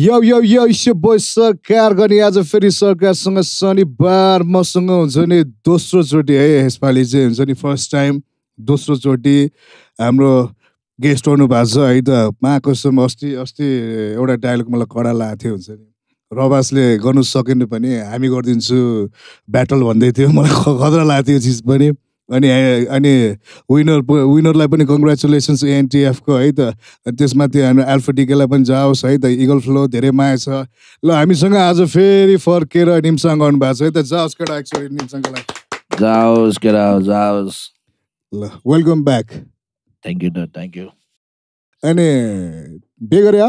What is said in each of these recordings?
यो यो यो इस्यो बोय सरकार गर्ने आज फेरि सरकारसँग शनिबार मसँग हुन्छ नि दोस्रोचोटि है यसपालि चाहिँ हुन्छ नि फर्स्ट टाइम दोस्रोचोटि हाम्रो गेस्ट आउनु भएको छ है त महाकसम अस्ति अस्ति एउटा डायलग मलाई कडा लागेको थियो हुन्छ नि रबासले गर्नु सकेन पनि हामी गरिदिन्छु ब्याटल भन्दै थियो मलाई खतरा लागेको थियो यो चिज पनि अनि अनि विनर विनरलाई पनि कङ्ग्रेचुलेसन्स एनटिएफको है त। अनि त्यसमाथि हाम्रो एल्फाटिकेलाई पनि जाओस् है त। इगल फ्लो धेरै माया छ। ल हामीसँग आज फेरि फर्केर निम्साङ आउनु भएको छ है त। जाओस् केटा एकचोटि निम्साङलाई जाओस् केटा जाओस्। ल welcome back thank you thank you अनि बे गरे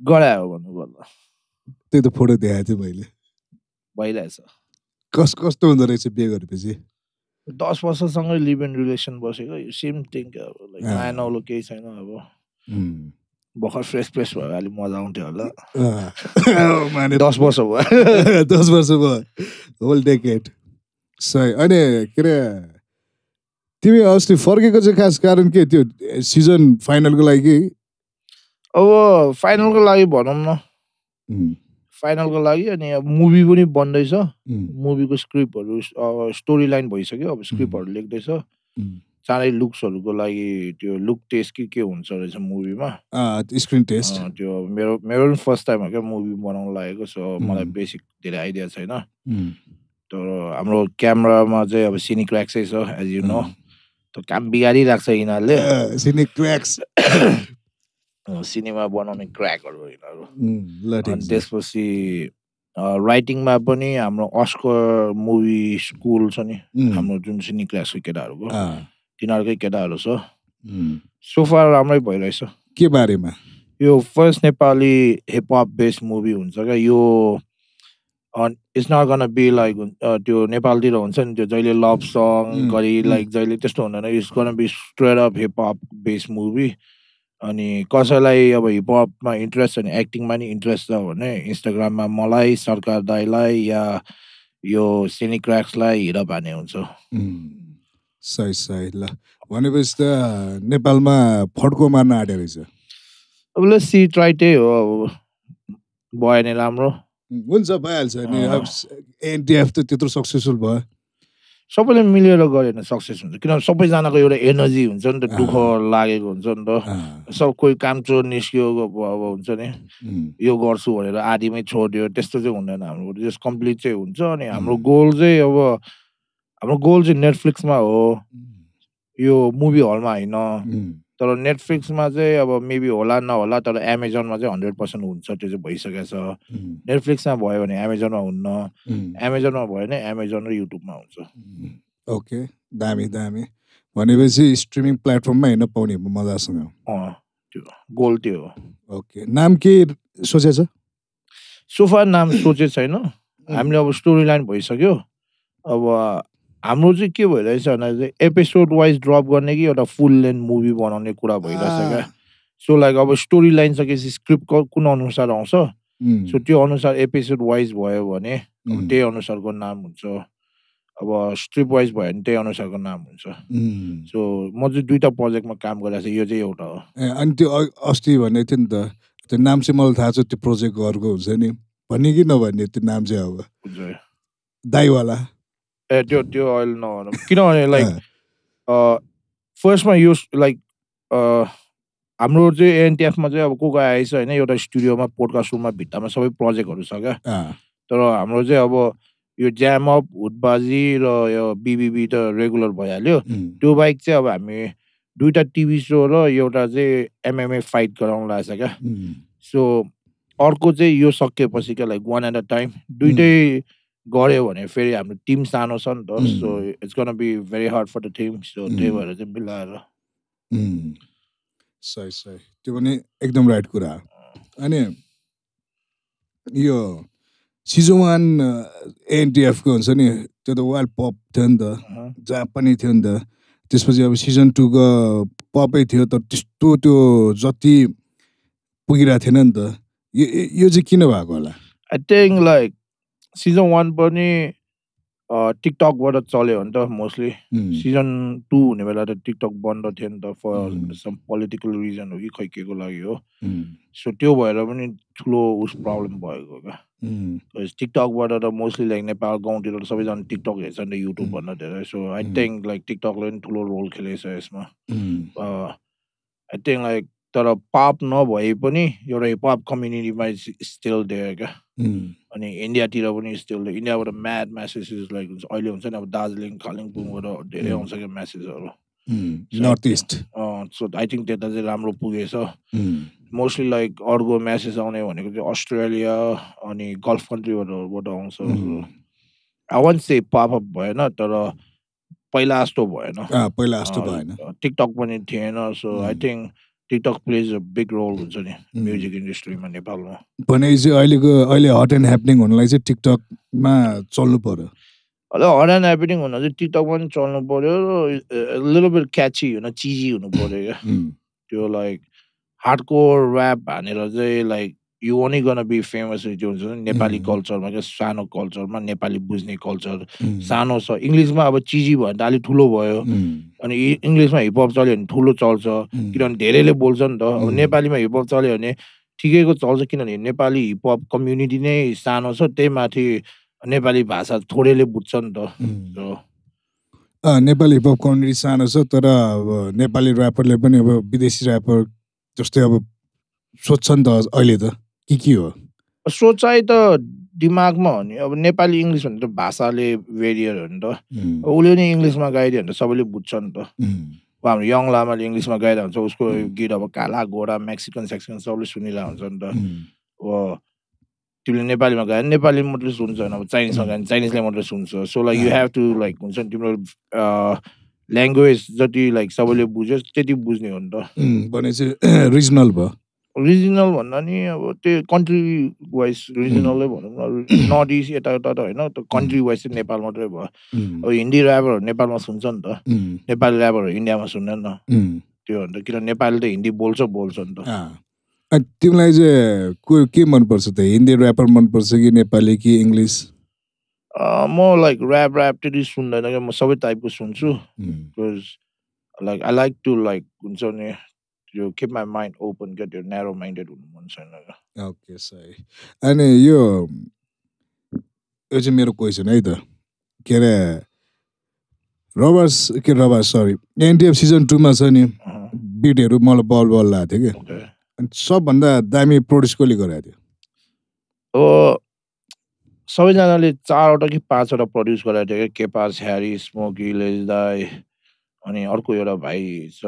गरायो भन्नुपर्दा त्यही त फोटो देखाएको थिएँ मैले। भइरहेछ। कस कस्तो हुँदो रहेछ बे गरेपछि दस वर्षसँगै लिभ इन रिलेसन बसेको सेम थिङ अब लाइक। माया नौलो केही छैन अब. भर्खर फ्रेस फ्रेस भयो अलिक मजा आउँथ्यो होला। माने दस वर्ष भयो। दस वर्ष भयो। होल डेकेट सही। अनि के अरे तिमी अस्ति फर्केको चाहिँ खास कारण के त्यो सिजन फाइनलको लागि? अब फाइनलको लागि भनौँ न। फाइनलको लागि अनि अब मुभी पनि बन्दैछ। मुभीको स्क्रिप्टहरू स्टोरी लाइन भइसक्यो अब स्क्रिप्टहरू लेख्दैछ. चाँडै लुक्सहरूको लागि त्यो लुक टेस्ट कि के हुन्छ रहेछ मुभीमा? Screen test. त्यो मेरो मेरो पनि फर्स्ट टाइम हो क्या मुभी बनाउनु लागेको सो मलाई. बेसिक धेरै आइडिया छैन। तर हाम्रो क्यामरामा चाहिँ अब सिनी क्र्याक्सै छ एज यु नो. त काम बिगारिरहेको छ यिनीहरूले। अँ, सिने क्र्याक्स। अँ, सिनेमा बनाउने क्र्याकहरू यिनीहरू अनि त्यसपछि राइटिङमा पनि हाम्रो अस्कर मुभी स्कुल छ नि हाम्रो जुन सिनी क्र्याक्सको केटाहरूको तिनीहरूकै केटाहरू छ. सोफा राम्रै भइरहेछ। के बारेमा? यो first Nepali hip hop based movie हुन्छ क्या यो it's not gonna be like त्यो नेपालतिर हुन्छ नि त्यो जहिले लभ सङ गरी. लाइक जहिले त्यस्तो हुँदैन it's gonna be straight up hip hop based movie. अनि कसैलाई अब हिपहपमा इन्ट्रेस्ट छ भने एक्टिङमा नि इन्ट्रेस्ट छ भने इन्स्टाग्राममा मलाई सरकार दाईलाई या यो सिनी क्र्याक्सलाई हिरो भाने हुन्छ। सही सही। ल भनेपछि त नेपालमा फड्को मार्न आँट्यो रहेछ? अब ल सी ट्राई त्यही हो अब। भयो नि राम्रो। हुन्छ भइहाल्छ नि। एनटिएफ त त्यत्रो सक्सेसफुल भयो। सबैले मिलेर गऱ्यो भने सक्सेस हुन्छ। किनभने सबैजनाको एउटा एनर्जी हुन्छ नि त दुःख। लागेको हुन्छ नि त। सब कोही काम चोर निस्कियो अब हुन्छ नि। यो गर्छु भनेर आधीमै छोड्यो त्यस्तो चाहिँ हुँदैन हाम्रो। जस कम्प्लिट चाहिँ हुन्छ अनि हाम्रो. गोल चाहिँ अब हाम्रो गोल चाहिँ नेटफ्लिक्समा हो। यो मुभी हलमा होइन। तर नेटफ्लिक्समा चाहिँ अब मेबी होला नहोला तर एमाजोनमा चाहिँ हन्ड्रेड पर्सेन्ट हुन्छ त्यो चाहिँ भइसकेको छ। नेटफ्लिक्समा भयो भने एमाजोनमा हुन्न एमाजोनमा भयो भने एमाजोन र युट्युबमा हुन्छ. ओके दामी दामी। भनेपछि स्ट्रिमिङ प्लेटफर्ममा हेर्न पाउने मजासँग। अँ त्यो गोल त्यो हो। ओके नाम के सोचेछ सोफा नाम सोचेको छैन। हामीले अब स्टोरी लाइन भइसक्यो। अब हाम्रो चाहिँ के भइरहेछ भन्दा चाहिँ एपिसोड वाइज ड्रप गर्ने कि एउटा फुल लेन्थ मुभी बनाउने कुरा भइरहेछ क्या। सो लाइक अब स्टोरी लाइन सकेपछि स्क्रिप्ट कुन अनुसार आउँछ? सो त्यो अनुसार एपिसोड वाइज भयो भने त्यही अनुसारको नाम हुन्छ। अब स्ट्रिप वाइज भयो भने त्यही अनुसारको नाम हुन्छ. सो म चाहिँ दुइटा प्रोजेक्टमा काम गरिरहेको छु। यो चाहिँ एउटा हो। ए, अनि त्यो अस्ति भनेको थियो नि त त्यो नाम चाहिँ मलाई थाहा छ त्यो प्रोजेक्ट अर्को हुन्छ नि। भन्ने कि नभन्ने त्यो नाम चाहिँ अब। दाईवाला। ए त्यो त्यो अहिले नभनौँ किनभने लाइक फर्स्टमा यो लाइक हाम्रो चाहिँ एनटिएफमा चाहिँ अब को को आएछ होइन एउटा स्टुडियोमा पोडकास्ट रुममा भित्तामा सबै प्रोजेक्टहरू छ क्या। तर हाम्रो चाहिँ अब यो ज्याम अप हुटबाजी र यो बिबिबी त रेगुलर भइहाल्यो। त्यो बाहेक चाहिँ अब हामी दुइटा टिभी सो र एउटा चाहिँ एमएमए फाइट गराउनु लागेको छ क्या। सो अर्को चाहिँ यो सकिएपछि क्या like one at a time दुइटै गऱ्यो भने फेरि हाम्रो टिम सानो छ नि त. So it's gonna be very hard for the team so त्यही. भएर चाहिँ मिलाएर. सही सही त्यो पनि एकदम राइट कुरा अनि यो सिजन वान एनटिएफको हुन्छ नि त्यो त वाइल्ड पप थियो नि त। जहाँ पनि थियो नि त त्यसपछि अब सिजन टूको पपै थियो तर त्यस्तो त्यो जति पुगिरहेको थिएन नि त यो यो चाहिँ किन भएको होला I think like season one पनि टिकटकबाट चल्यो भने त मोस्टली सिजन टू हुने बेला त टिकटक बन्द थियो नि त फर. सम पोलिटिकल रिजन हो कि खै के को लागि हो। सो त्यो भएर पनि ठुलो उस प्रब्लम भएको क्या। टिकटकबाट त मोस्टली लाइक नेपाल गाउँतिर त सबैजना टिकटक हेर्छ नि त युट्युब भन्दा धेरै सो आई. थिङ्क लाइक टिकटकले पनि ठुलो रोल खेलेको छ यसमा आई थिङ्क लाइक तर पप नभए पनि एउटा हिपहप कम्युनिटीमा स्टिल दियो क्या। अनि इन्डियातिर पनि स्टिल इन्डियाबाट म्याड म्यासेजेस लाइक हुन्छ अहिले हुन्छ नि अब दार्जिलिङ कालिम्पोङबाट धेरै Mm. आउँछ क्या म्यासेजहरू north east so I think त्यता चाहिँ राम्रो पुगेछ। मोस्टली लाइक अर्को म्यासेज आउने भनेको चाहिँ अस्ट्रेलिया अनि गल्फ कन्ट्रीबाट आउँछ। आई वान्ट से पप भएन तर पहिला जस्तो भएन। पहिला जस्तो भएन। टिकटक पनि थिएन। So I Mm. Think TikTok plays a big role हुन्छ नि Mm. म्युजिक इन्डस्ट्रीमा नेपालमा। भनेपछि अहिलेको अहिले हट एन्ड ह्यापनिङ हुनलाई चाहिँ टिकटकमा चल्नु पर्यो? होला हट एन्ड ह्यापनिङ हुन चाहिँ टिकटक पनि चल्नु पऱ्यो लिटल बिट क्याची हुन चिजी हुनु पऱ्यो क्या। उम्, त्यो लाइक हार्डकोर ऱ्याप हानेर चाहिँ like you only gonna be famous त्यो हुन्छ नि नेपाली Mm. कल्चरमा क्या सानो कल्चरमा नेपाली बुझ्ने कल्चर उम्, सानो छ। इङ्ग्लिसमा अब चिजी भयो भने त अलिक ठुलो भयो। उम्, अनि इङ्ग्लिसमा हिपहप चल्यो भने ठुलो चल्छ। उम्, किनभने धेरैले बोल्छ नि त। अब Mm. नेपालीमा हिपहप चल्यो भने ठिकैको चल्छ। किनभने नेपाली हिपहप कम्युनिटी नै सानो छ। त्यही माथि नेपाली भाषा थोरैले बुझ्छ नि त। नेपाली हिपहप कम्युनिटी सानो छ तर अब नेपाली ऱ्यापरले पनि अब विदेशी ऱ्यापर जस्तै अब सोध्छ नि त अहिले त। के के हो? सोचाइ त दिमागमा हो नि। अब नेपाली इङ्ग्लिस भने त भाषाले भेरियर हो नि त। उसले नि इङ्ग्लिसमा गाइदियो भने त सबैले बुझ्छ नि त। अब हाम्रो यङ लामाले इङ्ग्लिसमा गाइरहेको हुन्छ उसको. गीत अब काला गोरा मेक्सिकन सेक्सिकन सबले सुनिरहेको हुन्छ नि त। अब तिमीले नेपालीमा गायो नेपाली मात्रै सुन्छ अब चाइनिजमा. गायो भने चाइनिजले मात्रै सुन्छ। So like you. Have to like हुन्छ नि तिम्रो ल्याङ्ग्वेज जति लाइक सबैले बुझ्योस् त्यति बुझ्ने हो नि त। भनेपछि रिजनल भयो। रिजनल भन्दा नि अब त्यो कन्ट्री वाइज रिजनलै भनौँ न। नर्थ इस्ट यता यता त होइन त्यो कन्ट्री वाइज चाहिँ नेपाल मात्रै भयो। अब हिन्दी ऱ्यापरहरू नेपालमा सुन्छ नि त। नेपाली ऱ्यापरहरू इन्डियामा सुन्दैन न त्यो भन्दा किन नेपाली त हिन्दी बोल्छ बोल्छ नि त। तिमीलाई चाहिँ को मनपर्छ त? हिन्दी ऱ्यापर मनपर्छ कि नेपाली कि इङ्ग्लिस? म लाइक ऱ्याप ऱ्याप त्यति सुन्दैन क्या। म सबै टाइपको सुन्छु। Because like I like to like हुन्छ नि। त्यो किप माई माइन्ड ओपन क्या त्यो न्यारो माइन्डेड हुनु मन छैन ओके सही अनि यो यो चाहिँ मेरो क्वेसन है त के अरे रबर्स के रबर्स सरी एनटिएफ सिजन टूमा छ नि बिटहरू मलाई बल बल लागेको थियो okay. अनि सबभन्दा दामी प्रोड्युस कसले गराएको थियो सबैजनाले चारवटा कि पाँचवटा प्रड्युस गराएको थियो क्या केपास ह्यारी स्मोकी लेजदाई अनि अर्को एउटा भाइ छ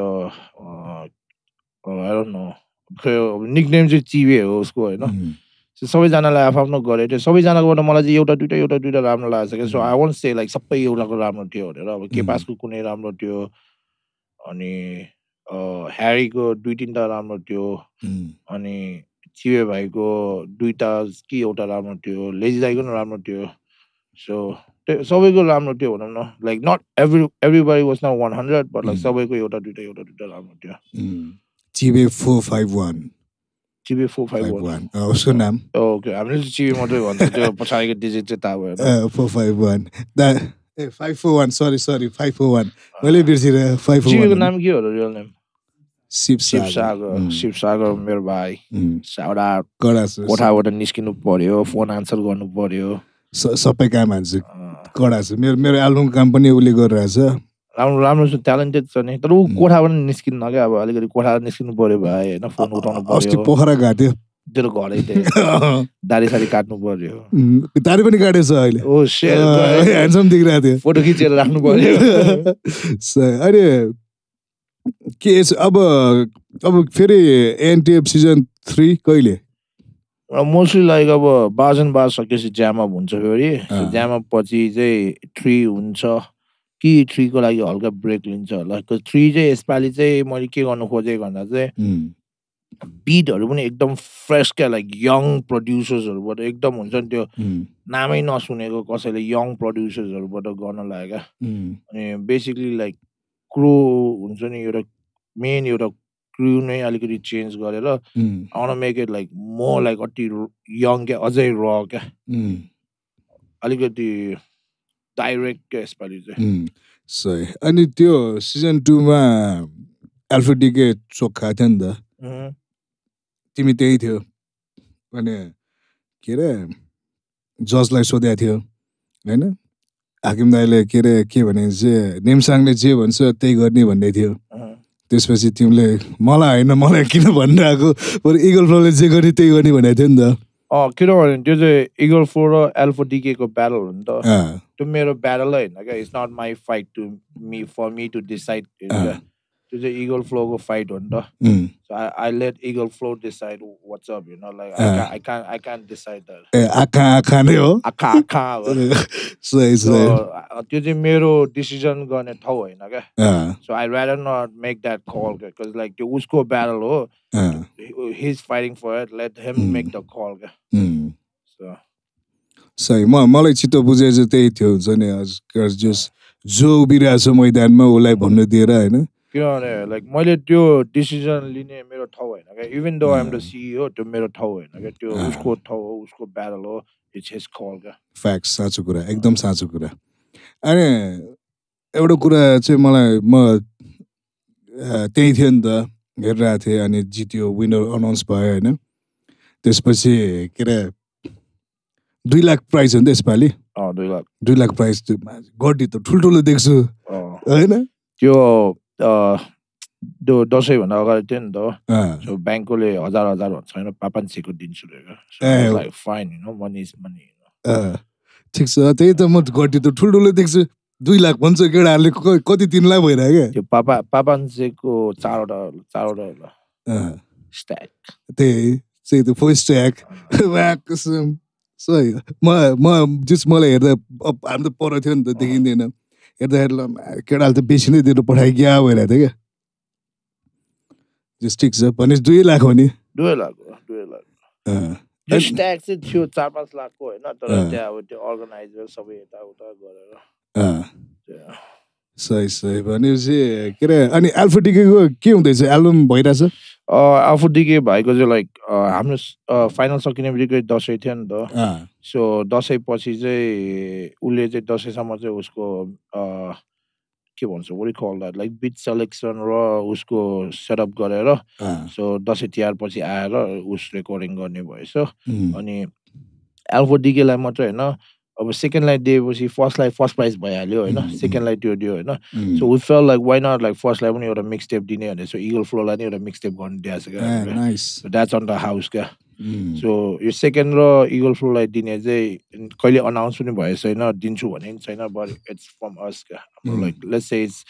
नो निकनेम चाहिँ चिबे हो उसको होइन? सबैजनालाई आफ्नो गरेको थियो। सबैजनाकोबाट मलाई चाहिँ एउटा दुइटा एउटा दुइटा राम्रो लागेको छ क्या। So. I won't say like सबै एउटाको राम्रो थियो भनेर। अब Mm. केपासको कुनै राम्रो थियो? अनि ह्यारीको दुई तिनवटा राम्रो थियो। अनि चिवे भाइको दुईवटा कि एउटा राम्रो थियो? लेजी दाईको पनि राम्रो थियो। सो सबैको राम्रो थियो भनौँ न। Like not every everybody was न वान हन्ड्रेड बट लाइक. सबैको एउटा दुइटा एउटा दुइटा राम्रो थियो। चिबे फोर फाइभ वान चिबे फोर फाइभ वान उसको नाम ओके हामीले चिबे मात्रै भन्छ त्यो पछाडिको डिजिट चाहिँ थाहा भएन फोर फाइभ वान दा ए five four one sorry sorry five four one मैले बिर्सिरहेँ फाइभ फोर नाम के हो र real name Shiva Shiva Sagar Sagar um, Shiva सागर मेरो भाइ उम्, साउडा कडा छ कोठाबाट निस्किनु पर्यो फोन आन्सर गर्नु पर्यो सबै काम हान्छ कडा छ मेरो मेरो एल्बम काम पनि उसले गरिरहेछ राम्रो राम्रो छ ट्यालेन्टेड छ नि। तर ऊ. कोठाबाट निस्किन्न क्या अब अलिकति कोठाबाट निस्किनु पर्यो भाइ होइन फोन उठाउनु पर्यो। पोखरा थियो तेरो घरै थियो दारी सारी काट्नु पर्यो। तारी पनि काटेको छ अहिले। ओ ह्यान्डसम देखिरहेको थियो। फोटो खिचेर राख्नु पर्यो। अनि के अब अब फेरि एनटिएफ सिजन थ्री कहिले? मोस्टली लाइक अब बाजन बाज सकेपछि ज्यामअप हुन्छ फेरि। ज्यामअप पछि चाहिँ थ्री हुन्छ। कि थ्रीको लागि हल्का ब्रेक लिन्छ होला। थ्री चाहिँ यसपालि चाहिँ मैले के गर्नु खोजेँ भन्दा चाहिँ बिटहरू पनि एकदम फ्रेस क्या लाइक यङ प्रड्युसर्सहरूबाट एकदम हुन्छ नि त्यो नामै नसुनेको कसैले यङ प्रड्युसर्सहरूबाट गर्न लाग्यो अनि बेसिकली लाइक क्रो हुन्छ नि एउटा मेन एउटा क्रु नै अलिकति चेन्ज गरेर आउन make it like more like अति यङ क्या अझै र क्या। अलिकति डाइरेक्ट क्या यसपालि चाहिँ सही अनि त्यो सिजन टूमा एल्फोडीकै चोखा थियो नि त तिमी त्यही थियो अनि के अरे जजलाई सोधेको थियो होइन हाकिम दाईले के अरे के भने चाहिँ नेमसाङले जे भन्छ त्यही गर्ने भन्ने थियो. त्यसपछि तिमीले मलाई होइन मलाई किन भनिरहेको बरु इगल फ्लोले जे गर्ने त्यही गर्ने भनेको थियो नि त किनभने त्यो चाहिँ इगल फोर र एल्फो डिकेको ब्याटल हो नि त। त्यो मेरो ब्याटल होइन क्या। It's not my fight to me for me to decide त्यो चाहिँ इगल फ्लोको फाइट हो नि त I let Eagle Flow decide what's up you know like I can I can decide आखा आखा नै हो आखा आखा हो त्यो चाहिँ मेरो डिसिजन गर्ने ठाउँ होइन क्या so I rather not make that call because like त्यो उसको ब्यारल हो his fighting for it let him make the call क्या सही म मलाई छिटो बुझाइ चाहिँ त्यही थियो हुन्छ नि जस जो उभिरहेछ मैदानमा उसलाई भन्नु दिएर होइन किनभने लाइक मैले त्यो डिसिजन लिने मेरो ठाउँ होइन क्या even though I'm the. CEO त्यो मेरो ठाउँ होइन क्या त्यो अँ। उसको ठाउँ हो उसको ब्याटल हो इट्स हिज कल क्या फ्याक्ट साँचो कुरा एकदम साँचो कुरा। अनि एउटा कुरा चाहिँ मलाई म त्यही थियो नि त हेरिरहेको थिएँ अनि जित्यो विनर अनाउन्स भयो होइन? त्यसपछि के अरे दुई लाख प्राइज हो नि त यसपालि? दुई लाख। दुई लाख प्राइज त्यो गड्डी त ठुल्ठुलो देख्छु होइन? त्यो त्यो दसैँभन्दा अगाडि थियो नि त सो ब्याङ्कले हजार हजार भन्छ होइन पापान्सीको दिन्छु ए, लाइक फाइन होइन मनी इज मनी ठिक छ त्यही त म गड्डी त ठुल्ठुलो देख्छु दुई लाख भन्छ केटाहरूले कति तिन लाख भइरह्यो त्यो पापा पापान्सीको चारवटा चारवटा होला क्या अँ, स्ट्याक त्यही चाहिँ त्यो फर्स्ट ट्र्याक कसम। सही। म म जस मलाई हेर्दा हाम्रो त पर थियो नि त देखिँदैन। मा- केटाले त बेसी नै दिएर पठायो क्या भइरहेको थियो क्या जस ठिक छ भनेपछि दुई लाख हो नि दुई लाख दुई लाख अँ, त्यो अनि- स्ट्याक चाहिँ थियो चार पाँच लाखको होइन तर अँ। त्यहाँ अब त्यो अर्गनाइजर सबै यताउता गरेर सही सही भनेपछि के अरे अनि एल्फोटिकेको के हुँदैछ एल्बम भइरहेछ अ, आफू डिके भएको चाहिँ लाइक हाम्रो फाइनल सकिने बित्तिकै दसैँ थियो नि त। सो दसैँ पछि चाहिँ उसले चाहिँ दसैँसम्म चाहिँ उसको के भन्छ द्याट लाइक बिट सेलेक्सन र उसको सेटअप गरेर सो दसैँ तिहार पछि आएर उस रेकर्डिङ गर्ने भएछ। अनि एल्फो डिकेलाई मात्रै होइन अब सेकेन्डलाई दिएपछि फर्स्टलाई फर्स्ट प्राइज भइहाल्यो होइन उम्, सेकेन्डलाई त्यो दियो होइन so we feel like why not like फर्स्टलाई पनि एउटा मिक्स टेप दिने भनेर सो इगल फ्लोलाई नि एउटा मिक्स टेप गर्नु दिएको छ ए, क्या द्याट्स अन द हाउस क्या सो यो सेकेन्ड र इगल फ्लोलाई दिने चाहिँ कहिले अनाउन्स पनि भएको छैन दिन्छु भने पनि छैन बट इट्स फ्रम अस क्या. Like let's say it's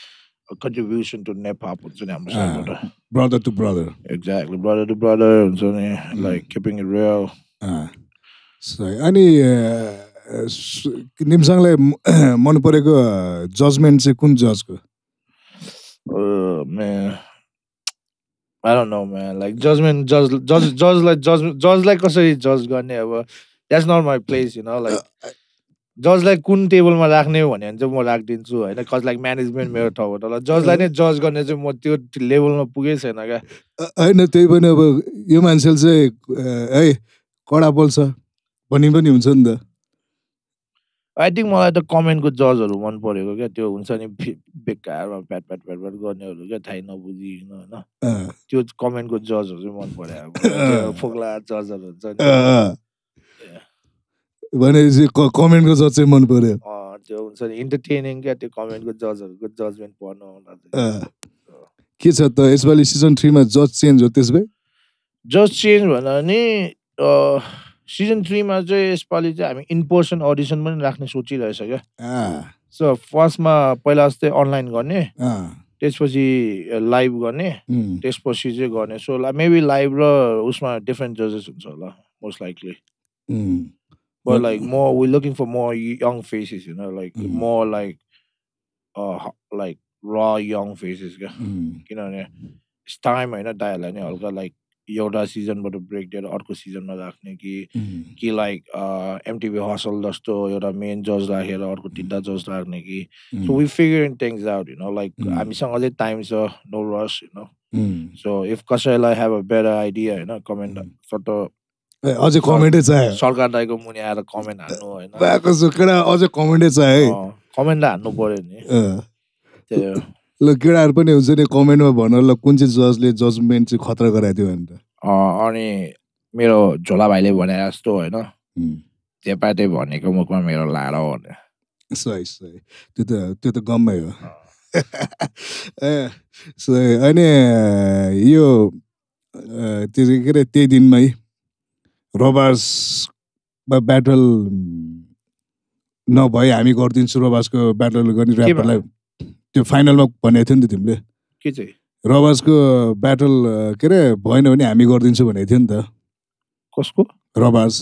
contribution to नेपाप हुन्छ नि हाम्रो. साइडबाट brother to brother exactly brother to brother हुन्छ नि लाइक किपिङ इट रियल अनि निम्साङलाई मन परेको जजमेन्ट चाहिँ कुन जजको. I don't know, man. Like judgment, judge, judge, judge like judge, judge like कसरी judge गर्ने अब that's not my place, you know. Like जजलाई कुन टेबलमा राख्ने हो भने चाहिँ म राखिदिन्छु होइन कज लाइक म्यानेजमेन्ट मेरो ठाउँ हो तर जजलाई नै जज गर्ने चाहिँ म त्यो लेभलमा पुगै छैन क्या होइन त्यही पनि अब यो मान्छेले चाहिँ है कडा बोल्छ भन्ने पनि हुन्छ नि त आई थिङ्क मलाई त कमेन्टको जजहरू मन परेको क्या त्यो हुन्छ नि बेकारमा प्याट प्याट प्याट प्याट गर्नेहरू क्या थाहै नबुझिकन होइन। त्यो कमेन्टको जजहरू चाहिँ मन पऱ्यो अब फोक्ला जजहरू हुन्छ नि। भनेपछि कमेन्टको जज चाहिँ मन पर्यो अँ, त्यो हुन्छ नि इन्टरटेनिङ क्या त्यो कमेन्टको जजहरूको जजमेन्ट। अँ। के छ त यसपालि सिजन थ्रीमा जज चेन्ज हो त्यसो भए जज चेन्ज भन्दा नि सिजन थ्रीमा चाहिँ यसपालि चाहिँ हामी इन पर्सन अडिसन पनि राख्ने सोचिरहेछ क्या। सो फर्स्टमा पहिला जस्तै अनलाइन गर्ने त्यसपछि लाइभ गर्ने त्यसपछि चाहिँ गर्ने। सो मेबी लाइभ र उसमा डिफ्रेन्ट जजेस हुन्छ होला most likely um, But Well- like more, we're looking for more young faces, you know, like Mhm. more like, uh, h- like raw young faces. क्या। किनभने टाइम होइन दाइहरूलाई नि हल्का लाइक एउटा सिजनबाट ब्रेक दिएर अर्को सिजनमा राख्ने कि कि लाइक एमटिभी हसल जस्तो एउटा मेन जज राखेर अर्को तिनवटा जज राख्ने कि। So we figure things out होइन लाइक. हामीसँग अझै टाइम छ नो रस होइन उम्, सो इफ कसैलाई हेभ अ बेटर आइडिया होइन कमेन्ट. सट ए, अझै कमेन्टै चाहियो सरकार दाईको मुनि आएर कमेन्ट हान्नु होइन। केटा अझै कमेन्टै चाहियो कमेन्ट त हान्नु पर्यो नि। अँ। त्यो ल केटाहरू पनि हुन्छ नि कमेन्टमा भन ल कुन चाहिँ जजले जजमेन्ट चाहिँ खतरा गराइदियो भनेर। अँ, अनि मेरो झोला भाइले भने जस्तो होइन। भनेको मुखमा मेरो लाड हो भने सही सही। त्यो त त्यो त गम्मै हो। ए सही। अनि यो त्यो के अरे त्यही दिनमै रोबार्समा ब्याटल नभए हामी गरिदिन्छु रोबार्सको ब्याटल गर्ने? ऱ्यापरलाई त्यो फाइनलमा भनेको थियो नि त तिमीले। के चाहिँ? रबार्सको ब्याटल के अरे भएन भने हामी गरिदिन्छु भनेको थियो नि त। कसको? रबार्स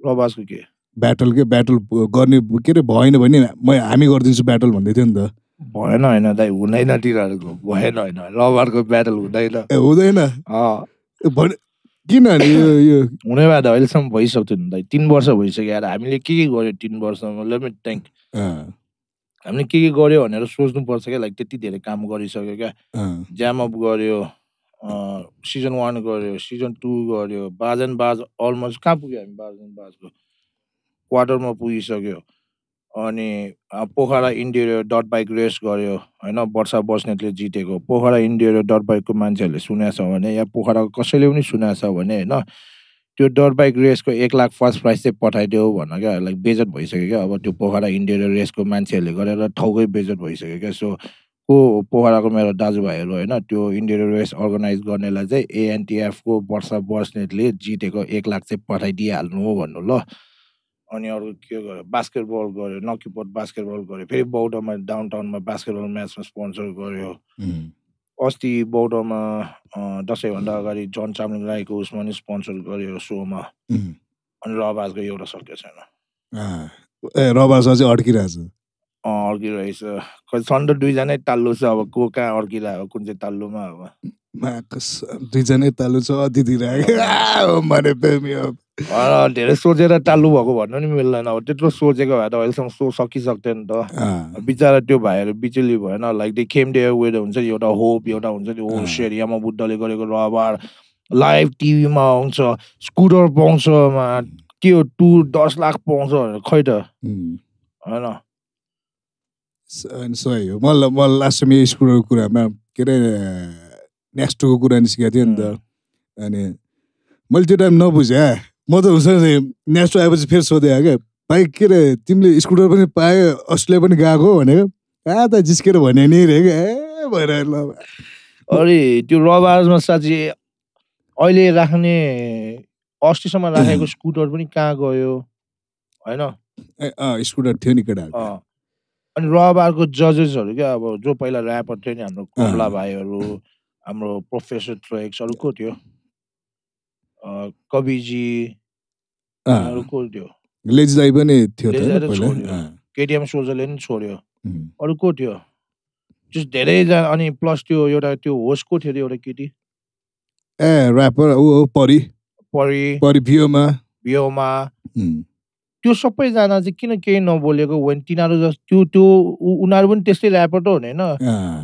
रबाजको के? ब्याटल के? ब्याटल गर्ने के अरे भएन भने म हामी गरिदिन्छु ब्याटल भन्दै थियो नि त। भएन होइन दाइ हुँदैन तिनीहरूको। भएन होइन रबारको ब्याटल हुँदैन। ए हुँदैन? किनभने यो यो? हुने भए त अहिलेसम्म भइसक्थ्यो नि दाइ। तिन वर्ष भइसक्यो। हामीले के के गर्यो तिन वर्षमा? अँ, हामीले के के गर्यो भनेर सोच्नुपर्छ क्या लाइक त्यति धेरै काम गरिसक्यो क्या। अँ, ज्यामअप गऱ्यो सिजन वान गऱ्यो सिजन टू गऱ्यो बाजन बाज अलमोस्ट कहाँ पुग्यो हामी? बाजन बाजको क्वार्टरमा पुगिसक्यो। अनि Pokhara interior dot bike race गऱ्यो होइन? वर्षा बस्नेतले जितेको। पोखरा इन्टेरियर डट बाइकको मान्छेहरूले सुनेको छ भने या पोखराको कसैले पनि सुनेको छ भने होइन? त्यो डट बाइक रेसको एक लाख फर्स्ट प्राइज चाहिँ पठाइदियो भन क्या। लाइक बेजत भइसक्यो क्या। अब त्यो पोखरा इन्टेरियर रेसको मान्छेहरूले गरेर ठाउँकै बेजत भइसक्यो क्या। सो को पोखराको मेरो दाजुभाइहरू होइन त्यो इन्टेरियर रेस अर्गनाइज गर्नेलाई चाहिँ एएनटिएफको वर्षा बस्नेतले जितेको एक लाख चाहिँ पठाइदिइहाल्नु हो भन्नु ल। अनि अरू के गर्यो? बास्केटबल गर्यो नकिपोट बास्केटबल गर्यो। फेरि बौद्धमा डाउन टाउनमा बास्केटबल म्याचमा स्पोन्सर उम्, अस्ति बौद्धमा दसैँभन्दा अगाडि जन चामलिङ राईको उसमा पनि स्पोन्सर गर्यो सोमा। अनि रबाजको एउटा सकेको छैन। ए रबार्स अझै अड्किरहेछ। अड्किरहेछ। त दुईजनै ताल्लो छ अब को कहाँ अड्किरहेको कुन चाहिँ ताल्लोमा अब। दुईजनै तालु छ दिदिरहेको भने प्रेमी अब। अँ, धेरै सोचेर टाल्नु भएको भन्नु नि मिल्दैन। अब त्यत्रो सोचेको भए त अहिलेसम्म सो सकिसक्थ्यो नि त। बिचरा त्यो भाइहरू बिचुली भएन। लाइक दे खेम डे वेद हुन्छ नि एउटा होप एउटा हुन्छ नि अँ। ओ सेयर यामा बुद्धले गरेको रबार लाइभ टिभीमा आउँछ स्कुटर पाउँछ के हो टु दस लाख पाउँछ भनेर। खै त? होइन। सही हो। मलाई मलाई लास्टमा यो स्कुलको कुरामा के अरे नेक्स्टको कुरा निस्केको थियो नि त। अनि मैले त्यो टाइम नबुझेँ। म त हुन्छ नि नेक्स्ट आएपछि फेरि सोधेँ क्या भाइ के अरे तिमीले स्कुटर पनि पायो अस्ट्रेलिया पनि गएको भनेको। कहाँ त जिस्केर भने नि रे क्या ए भइरहेको ल। अरे त्यो रबार्समा साँच्ची अहिले राख्ने अस्तिसम्म राखेको स्कुटर पनि कहाँ गयो? होइन? स्कुटर थियो नि अँ। अनि रबारको जजेसहरू क्या अब जो पहिला ऱ्यापर थियो नि हाम्रो कमला भाइहरू हाम्रो प्रोफेसर ट्रेक्स अरू को थियो? कविजी अँ, अरू को थियो लेजी दाई पनि थियो केटिएम सोजरले पनि छोड्यो। अरू को थियो? जस धेरैजना अनि प्लस त्यो एउटा त्यो होस्ट को थियो एउटा केटी? ए ऱ्यापर ऊ परी। परि। परी भियोमा उम्, त्यो सबैजना चाहिँ किन केही नबोलेको वेन तिनीहरू जस्तो त्यो त्यो उनीहरू पनि त्यस्तै ऱ्यापर त हो नि होइन?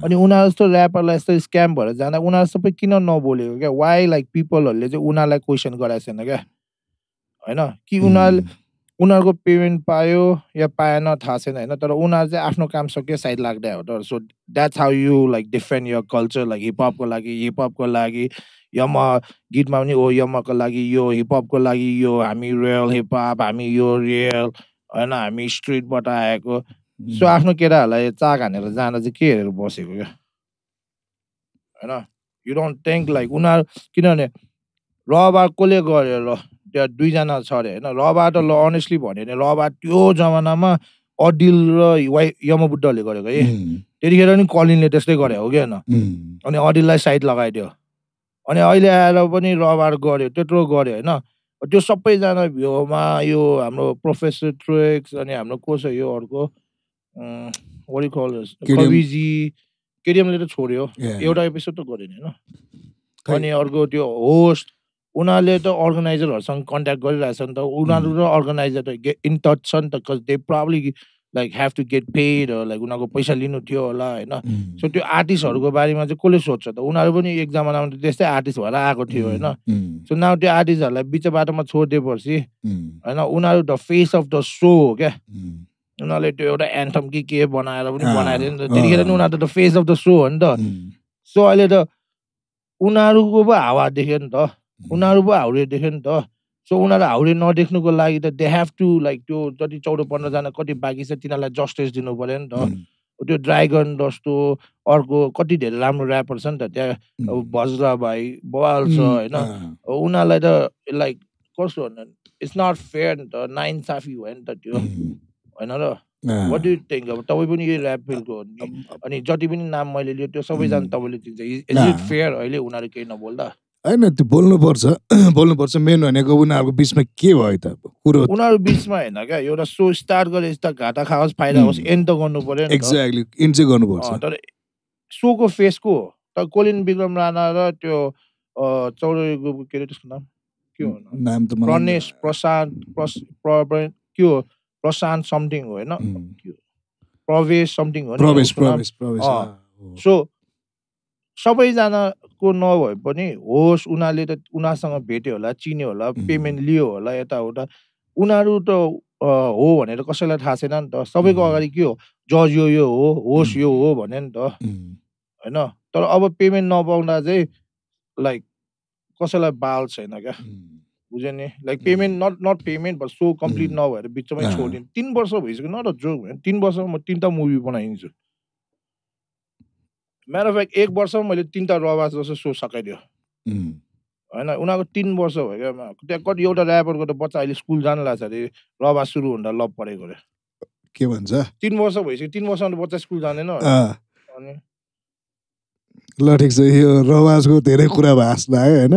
अनि उनीहरू जस्तो ऱ्यापरलाई यस्तो स्क्याम भएर जाँदा उनीहरू सबै किन नबोलेको क्या? वाइ लाइक पिपलहरूले चाहिँ उनीहरूलाई क्वेसन गराएको छैन क्या? होइन? कि उनीहरूले उनीहरूको पेमेन्ट पायो या पाएन थाहा छैन होइन? तर उनीहरू चाहिँ आफ्नो काम सक्यो साइड लाग्दै हो तर so that's how you like defend your culture like हिपहपको लागि हिपहपको लागि। यमा गीतमा पनि ओ यमाको लागि यो हिपहपको लागि यो हामी रियल हिपहप हामी यो रियल होइन हामी स्ट्रिटबाट आएको। सो आफ्नो केटाहरूलाई चाक हानेर जाँदा चाहिँ के हेरेर बसेको क्या? होइन? यु डोन्ट थिङ्क लाइक उनीहरू किनभने रबार कसले गर्यो ल त्यहाँ दुईजना छ अरे होइन? रबार त ल अनेस्टली भन्यो भने रबार त्यो जमानामा अडिल र वाइ यमबुद्धले गरेको है। त्यतिखेर नि कलिनले त्यस्तै गरे हो कि होइन? अनि अडिललाई साइड लगाइदियो। अनि अहिले आएर पनि रबार गर्यो त्यत्रो गर्यो होइन त्यो सबैजना भ्यूमा यो हाम्रो प्रोफेसर ट्रेक्स अनि हाम्रो को छ यो अर्को। कविजी केडिएमले त छोड्यो. एउटा एपिसोड त गर्यो नि होइन। अनि अर्को त्यो होस्ट उनीहरूले त अर्गनाइजरहरूसँग कन्ट्याक्ट गरिरहेछ नि त उनीहरू र अर्गनाइजर त इन टच छ नि त they probably like have to get paid like उनीहरूको पैसा लिनु थियो होला होइन? सो त्यो आर्टिस्टहरूको बारेमा चाहिँ कसले सोध्छ त? उनीहरू पनि एक जमानामा त्यस्तै आर्टिस्ट भएर आएको थियो होइन? उम्, सो नाउ त्यो आर्टिस्टहरूलाई बिच बाटोमा छोडिदिएपछि होइन उनीहरू the face of the show हो क्या उनीहरूले त्यो एउटा एन्थम कि के बनाएर पनि अँ, बनाइदियो नि त त्यतिखेर नि अँ। उनीहरू त the face of the show हो नि त। सो अहिले त उनीहरूको पो हावा देख्यो नि त। उनीहरू पो हाउडे देख्यो नि त। सो उनीहरू हाउडे नदेख्नुको लागि त दे हेभ टु लाइक त्यो जति चौध पन्ध्रजना कति बाँकी छ तिनीहरूलाई जस्टिस दिनु पऱ्यो नि त। त्यो ड्राइगन जस्तो अर्को कति धेरै राम्रो ऱ्यापर छ नि त त्यहाँ अब भजरा भाइ बवाल छ होइन। उनीहरूलाई त लाइक कस्तो भन्नु इट्स नट फेयर नि त नाइन्साफी भयो नि त त्यो। होइन र? वाट डु थिङ्क अब तपाईँ पनि यही ऱ्याप फिल्डको हो अनि जति पनि नाम मैले लियो त्यो सबैजना. तपाईँले इज इट। फेयर अहिले उनीहरू केही नबोल्दा? होइन त्यो बोल्नुपर्छ। बोल्नुपर्छ मेन भनेको उनीहरूको बिचमा के भयो त? कुरो उनीहरू बिचमा होइन क्या एउटा सो स्टार्ट गरे यस्ता घाटा खाओस् फाइदा होस्. एन्ड त गर्नु पर्यो त। एक्ज्याक्टली इन चाहिँ गर्नुपर्छ। तर सोको फेस को हो। तर कोलिन विक्रम राणा र त्यो अँ, चौधरीको के अरे त्यसको नाम? के हो नाम? त प्रणेश प्रशान्त के हो? प्रशान्त समथिङ हो होइन? प्रवेश समथिङ हो प्रवेश। प्रवेश प्रवेश। सो सबैजनाको नभए पनि होस् उनीहरूले त उनीहरूसँग भेट्यो होला चिन्यो होला. पेमेन्ट लियो होला यताउता। उनीहरू त हो भनेर कसैलाई थाहा छैन नि त। सबैको. अगाडि के हो? जज यो यो हो होस्. यो हो भन्यो नि त। होइन? तर अब पेमेन्ट नपाउँदा चाहिँ लाइक कसैलाई बाल छैन क्या? बुझ्यो नि? Like payment not not payment so complete. नभएर बिचमै। छोडिदिनु। तिन वर्ष भइसक्यो। न त जोक होइन तिन वर्षमा म तिनवटा मुभी बनाइदिन्छु। म्याटर फ्याक्ट एक वर्षमा मैले तिनवटा रवाज जस्तो सो सकाइदियो। होइन उनीहरूको तिन वर्ष भयो क्या। त्यहाँ कति एउटा ऱ्यापरको त बच्चा अहिले स्कुल जानु लाग्छ अरे। रवाज सुरु हुँदा लभ परेको अरे। के भन्छ? तिन वर्ष भइसक्यो। तिन वर्षमा त बच्चा स्कुल जाँदैन। अनि ल ठिक छ। यो रवाजको धेरै कुरा भाँच्न आयो होइन?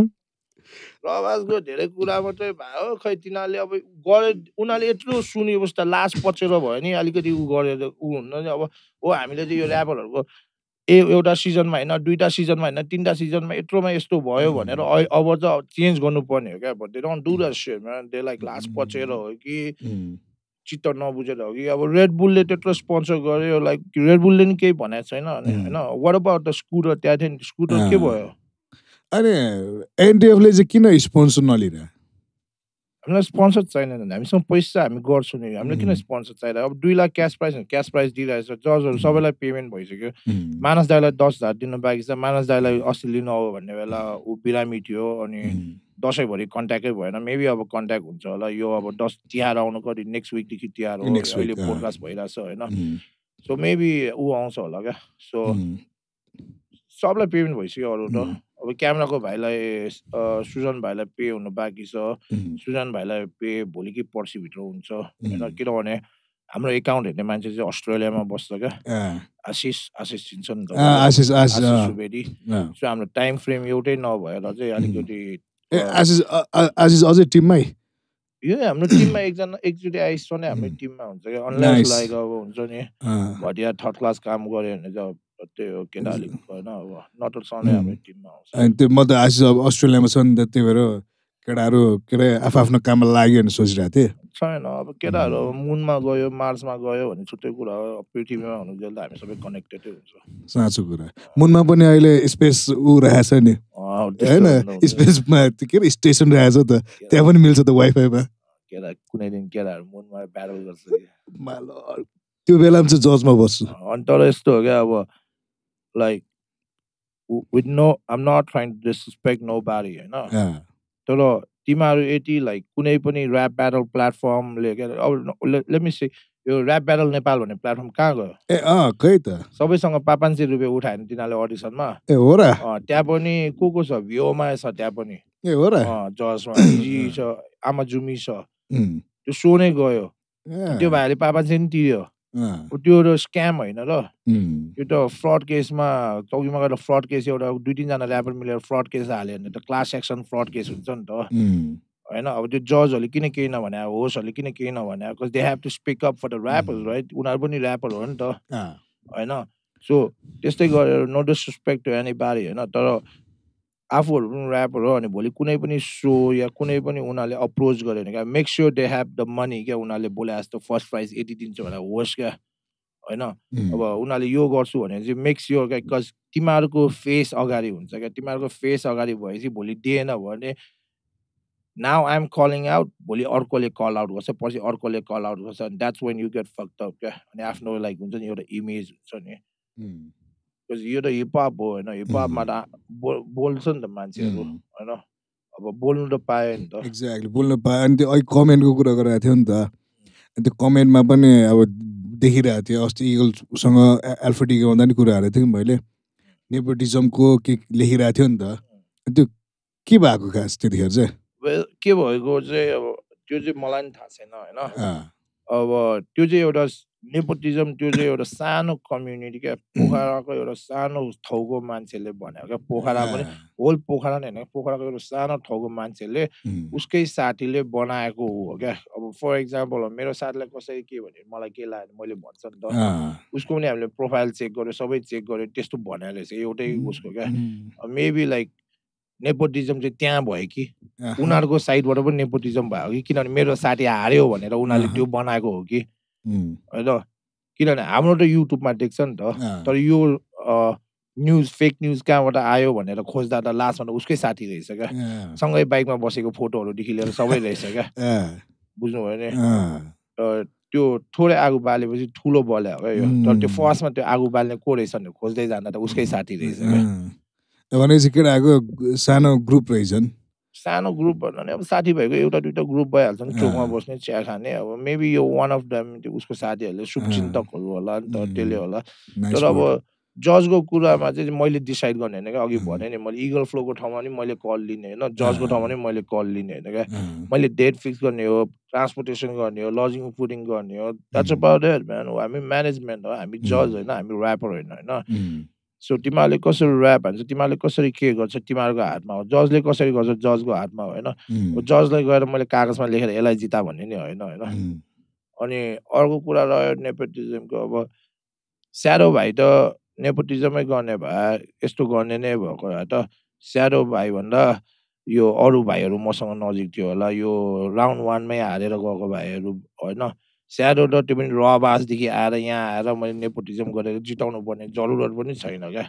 रवाजको धेरै कुरा मात्रै भयो। खै तिनीहरूले अब गरे उनीहरूले यत्रो सुनेपछि त लास्ट पचेर भयो नि। अलिकति उ गरेर ऊ हुन्न नि। अब हो हामीले चाहिँ यो ऱ्यापरहरूको ए एउटा सिजनमा होइन दुईवटा सिजनमा होइन तिनवटा सिजनमा यत्रोमा यस्तो भयो भनेर अब चाहिँ चेन्ज गर्नुपर्ने हो क्या but they don't do the man last पचेर हो कि चित्त नबुझेर हो कि अब रेड बुलले त्यत्रो स्पोन्सर गर्यो लाइक रेड बुलले नि केही भनेको छैन. होइन वाट अबाउट द स्कुटर त्यहाँ थियो नि स्कुटर के। भयो? अनि एनडिएफले चाहिँ किन स्पोन्सर नलिरह? हामीलाई स्पोन्सर छैन नि। हामीसँग पैसा छ, हामी गर्छौँ नि। हामीलाई किन. स्पोन्सर चाहिरहेको अब दुई lakh cash prize cash prize दिइरहेछ। जजहरू उम्. सबैलाई पेमेन्ट भइसक्यो। मानस दाईलाई दस हजार दिनु बाँकी छ। मानस दाईलाई अस्ति लिनु आऊ भन्ने बेला ऊ बिरामी थियो अनि दसैँभरि कन्ट्याक्टै भएन। मेबी अब कन्ट्याक्ट हुन्छ होला। यो अब दस तिहार आउनु कति नेक्स्ट विकदेखि तिहार हो। अहिले। पोडकास्ट भइरहेछ होइन। सो मेबी ऊ आउँछ होला क्या। सो सबलाई पेमेन्ट भइसक्यो अरू त. अब क्यामेराको भाइलाई सुजन भाइलाई पे हुनु बाँकी छ। सुजन भाइलाई पे भोलि कि पर्सिभित्र हुन्छ। होइन. किनभने हाम्रो एकाउन्ट हेर्ने मान्छे चाहिँ अस्ट्रेलियामा बस्छ क्या। आशिष आशिष चिन्छ नि त अँ, आशिष आशिष सुवेदी। सो हाम्रो टाइम फ्रेम एउटै नभएर चाहिँ अलिकति आशिष आशिष अझै टिममै? यो हाम्रो टिममा एकजना एकचोटि आइस नै हाम्रो. टिममा हुन्छ क्या। Nice. लाइक अब हुन्छ नि। घटिया थर्ड क्लास काम गऱ्यो भने चाहिँ त्यही हो केटा अलिक होइन अब नटल सनै उम्. हाम्रो टिममा आउँछ। अनि त्यो म त आशिष अब अस्ट्रेलियामा छ नि त त्यही भएर केटाहरू के अरे आफ्नो काममा लाग्यो भने सोचिरहेको थिएँ। छैन अब केटाहरू अब. मुनमा गयो मार्समा गयो भने छुट्टै कुरा हो पृथ्वीमा हुनु त हामी सबै कनेक्टेडै हुन्छ। साँचो कुरा। मुनमा पनि अहिले स्पेस ऊ रहेछ नि। होइन। स्पेसमा के अरे स्टेसन रहेछ त त्यहाँ पनि मिल्छ त वाइफाईमा। केटा कुनै दिन केटाहरू मुनमा ब्याटल गर्छ त्यो बेलामा चाहिँ जजमा बस्छु। अनि तर यस्तो हो क्या अब like with no harm not trying to disrespect no बारी होइन अँ, तर तिमीहरू यति लाइक कुनै पनि ऱ्याप ब्याटल प्लेटफर्मले लेट मी से यो ऱ्याप ब्याटल नेपाल भन्ने प्लेटफर्म कहाँ गयो ए अँ खै त सबैसँग पाँच पाँच सय रुपियाँ उठायो भने तिनीहरूले अडिसनमा ए हो र त्यहाँ पनि को को छ भ्योमा छ त्यहाँ पनि ए हो र जसमा छ आमाजुमी छ उम्, त्यो सो नै गयो त्यो भाइले पाँच पाँच सय नि तिर्यो त्यो त स्क्याम होइन र उम्, यो त फ्रड केसमा चौकीमा गएर फ्रड केस एउटा दुई तिनजना ऱ्यापर मिलेर फ्रड केस हाल्यो भने त क्लास एक्सन फ्रड केस हुन्छ नि त। होइन अब त्यो जजहरूले किन केही नभने होस्टहरूले किन केही नभने because they have to speak up for the rappers right उनीहरू पनि ऱ्यापर हो नि त। होइन सो त्यस्तै गरेर नो डिसरेस्पेक्ट टु एनी बारी होइन? तर आफूहरू पनि ऱ्यापर हो अनि भोलि कुनै पनि सो या कुनै पनि उनीहरूले अप्रोच गर्यो भने क्या। Make sure they have the money क्या उनीहरूले बोले जस्तो फर्स्ट प्राइज यति दिन्छ भनेर होस् क्या। होइन? अब उनीहरूले यो गर्छु भने चाहिँ मेक स्योर क्या बिकज तिमीहरूको फेस अगाडि हुन्छ क्या। तिमीहरूको फेस अगाडि भएपछि भोलि दिएन भने नाउ आइएम कलिङ आउट भोलि अर्कोले कल आउट गर्छ पछि अर्कोले कल आउट गर्छ। अनि that's when you get fucked up क्या। अनि आफ्नो लाइक हुन्छ नि एउटा इमेज हुन्छ नि। Because यो त हिपहप हो होइन हिपहपमा त बोल बोल्छ नि त मान्छेहरू। होइन अब बोल्नु त पायो नि त एक्ज्याक्टली बोल्न पायो अनि त्यो अहिले कमेन्टको कुरा गरिरहेको थियो नि त अनि त्यो कमेन्टमा पनि अब देखिरहेको थियो अस्ति इगलसँग एल्फाटी गाउँदा नि कुरा हालेको थिएँ मैले नेपोटिजमको के लेखिरहेको थियो नि त त्यो के भएको खास त्यतिखेर चाहिँ के भएको चाहिँ अब त्यो चाहिँ मलाई नि थाहा छैन होइन अब त्यो चाहिँ एउटा नेपोटिजम त्यो चाहिँ एउटा सानो कम्युनिटी क्या पोखराको एउटा सानो ठाउँको मान्छेले भन्यो क्या। पोखरा पनि होल पोखरा नै होइन पोखराको एउटा सानो ठाउँको मान्छेले उसकै साथीले बनाएको हो क्या। अब फर इक्जाम्पल मेरो साथीलाई कसरी के भने मलाई के लाग्यो मैले भन्छ नि त। उसको पनि हामीले प्रोफाइल चेक गर्यो सबै चेक गर्यो त्यस्तो भनेर रहेछ एउटै उसको क्या। मेबी लाइक नेपोटिजम चाहिँ त्यहाँ भयो कि। उनीहरूको साइडबाट पनि नेपोटिजम भयो कि। किनभने मेरो साथी हार्यो भनेर उनीहरूले। त्यो बनाएको हो कि। होइन किनभने हाम्रो त युट्युबमा देख्छ नि त तर यो न्युज फेक न्युज कहाँबाट आयो भनेर खोज्दा त लास्टमा त उसकै साथी रहेछ क्या सँगै बाइकमा बसेको फोटोहरूदेखि लिएर सबै रहेछ क्या बुझ्नुभयो भने त्यो थोरै आगो बालेपछि ठुलो बल्यो क्या यो तर त्यो। फर्स्टमा त्यो आगो बाल्ने को रहेछ भने खोज्दै जाँदा त उसकै साथी रहेछ क्या। भनेपछि केटाहरूको सानो ग्रुप रहेछन् सानो ग्रुप भन्नु भने अब साथीभाइको एउटा दुइटा ग्रुप भइहाल्छ नि चोकमा। बस्ने चिया खाने अब मेबी यो वान अफ देम उसको साथीहरूले शुभचिन्तकहरू होला नि त। त्यसले होला तर अब। जजको कुरामा चाहिँ मैले डिसाइड गर्ने होइन क्या अघि। भने नि मैले इगल फ्लोको ठाउँमा नि मैले कल लिने होइन जजको ठाउँमा नि मैले कल लिने होइन क्या मैले डेट फिक्स गर्ने हो ट्रान्सपोर्टेसन गर्ने हो लजिङ फुडिङ गर्ने हो द्याट्स। अबाउट हामी म्यानेजमेन्ट हो हामी जज। होइन हामी ऱ्यापर होइन होइन सो तिमीहरूले कसरी ऱ्याप हान्छ तिमीहरूले कसरी के गर्छ तिमीहरूको हातमा हो जजले कसरी गर्छ जजको हातमा होइन जजलाई गएर मैले कागजमा लेखेर यसलाई जिता भन्ने नि होइन होइन अनि अर्को कुरा रह्यो नेपोटिजमको अब स्यारो भाइ त नेपोटिजमै गर्ने भए यस्तो गर्ने नै भएको भए त स्यारो भाइ भन्दा यो अरू भाइहरू मसँग नजिक थियो होला यो राउन्ड वानमै हारेर गएको भाइहरू होइन स्यारो र त्यो पनि रबासदेखि आएर यहाँ आएर मैले नेपोटिजम गरेर जिताउनु पर्ने जरुरत पनि छैन क्या।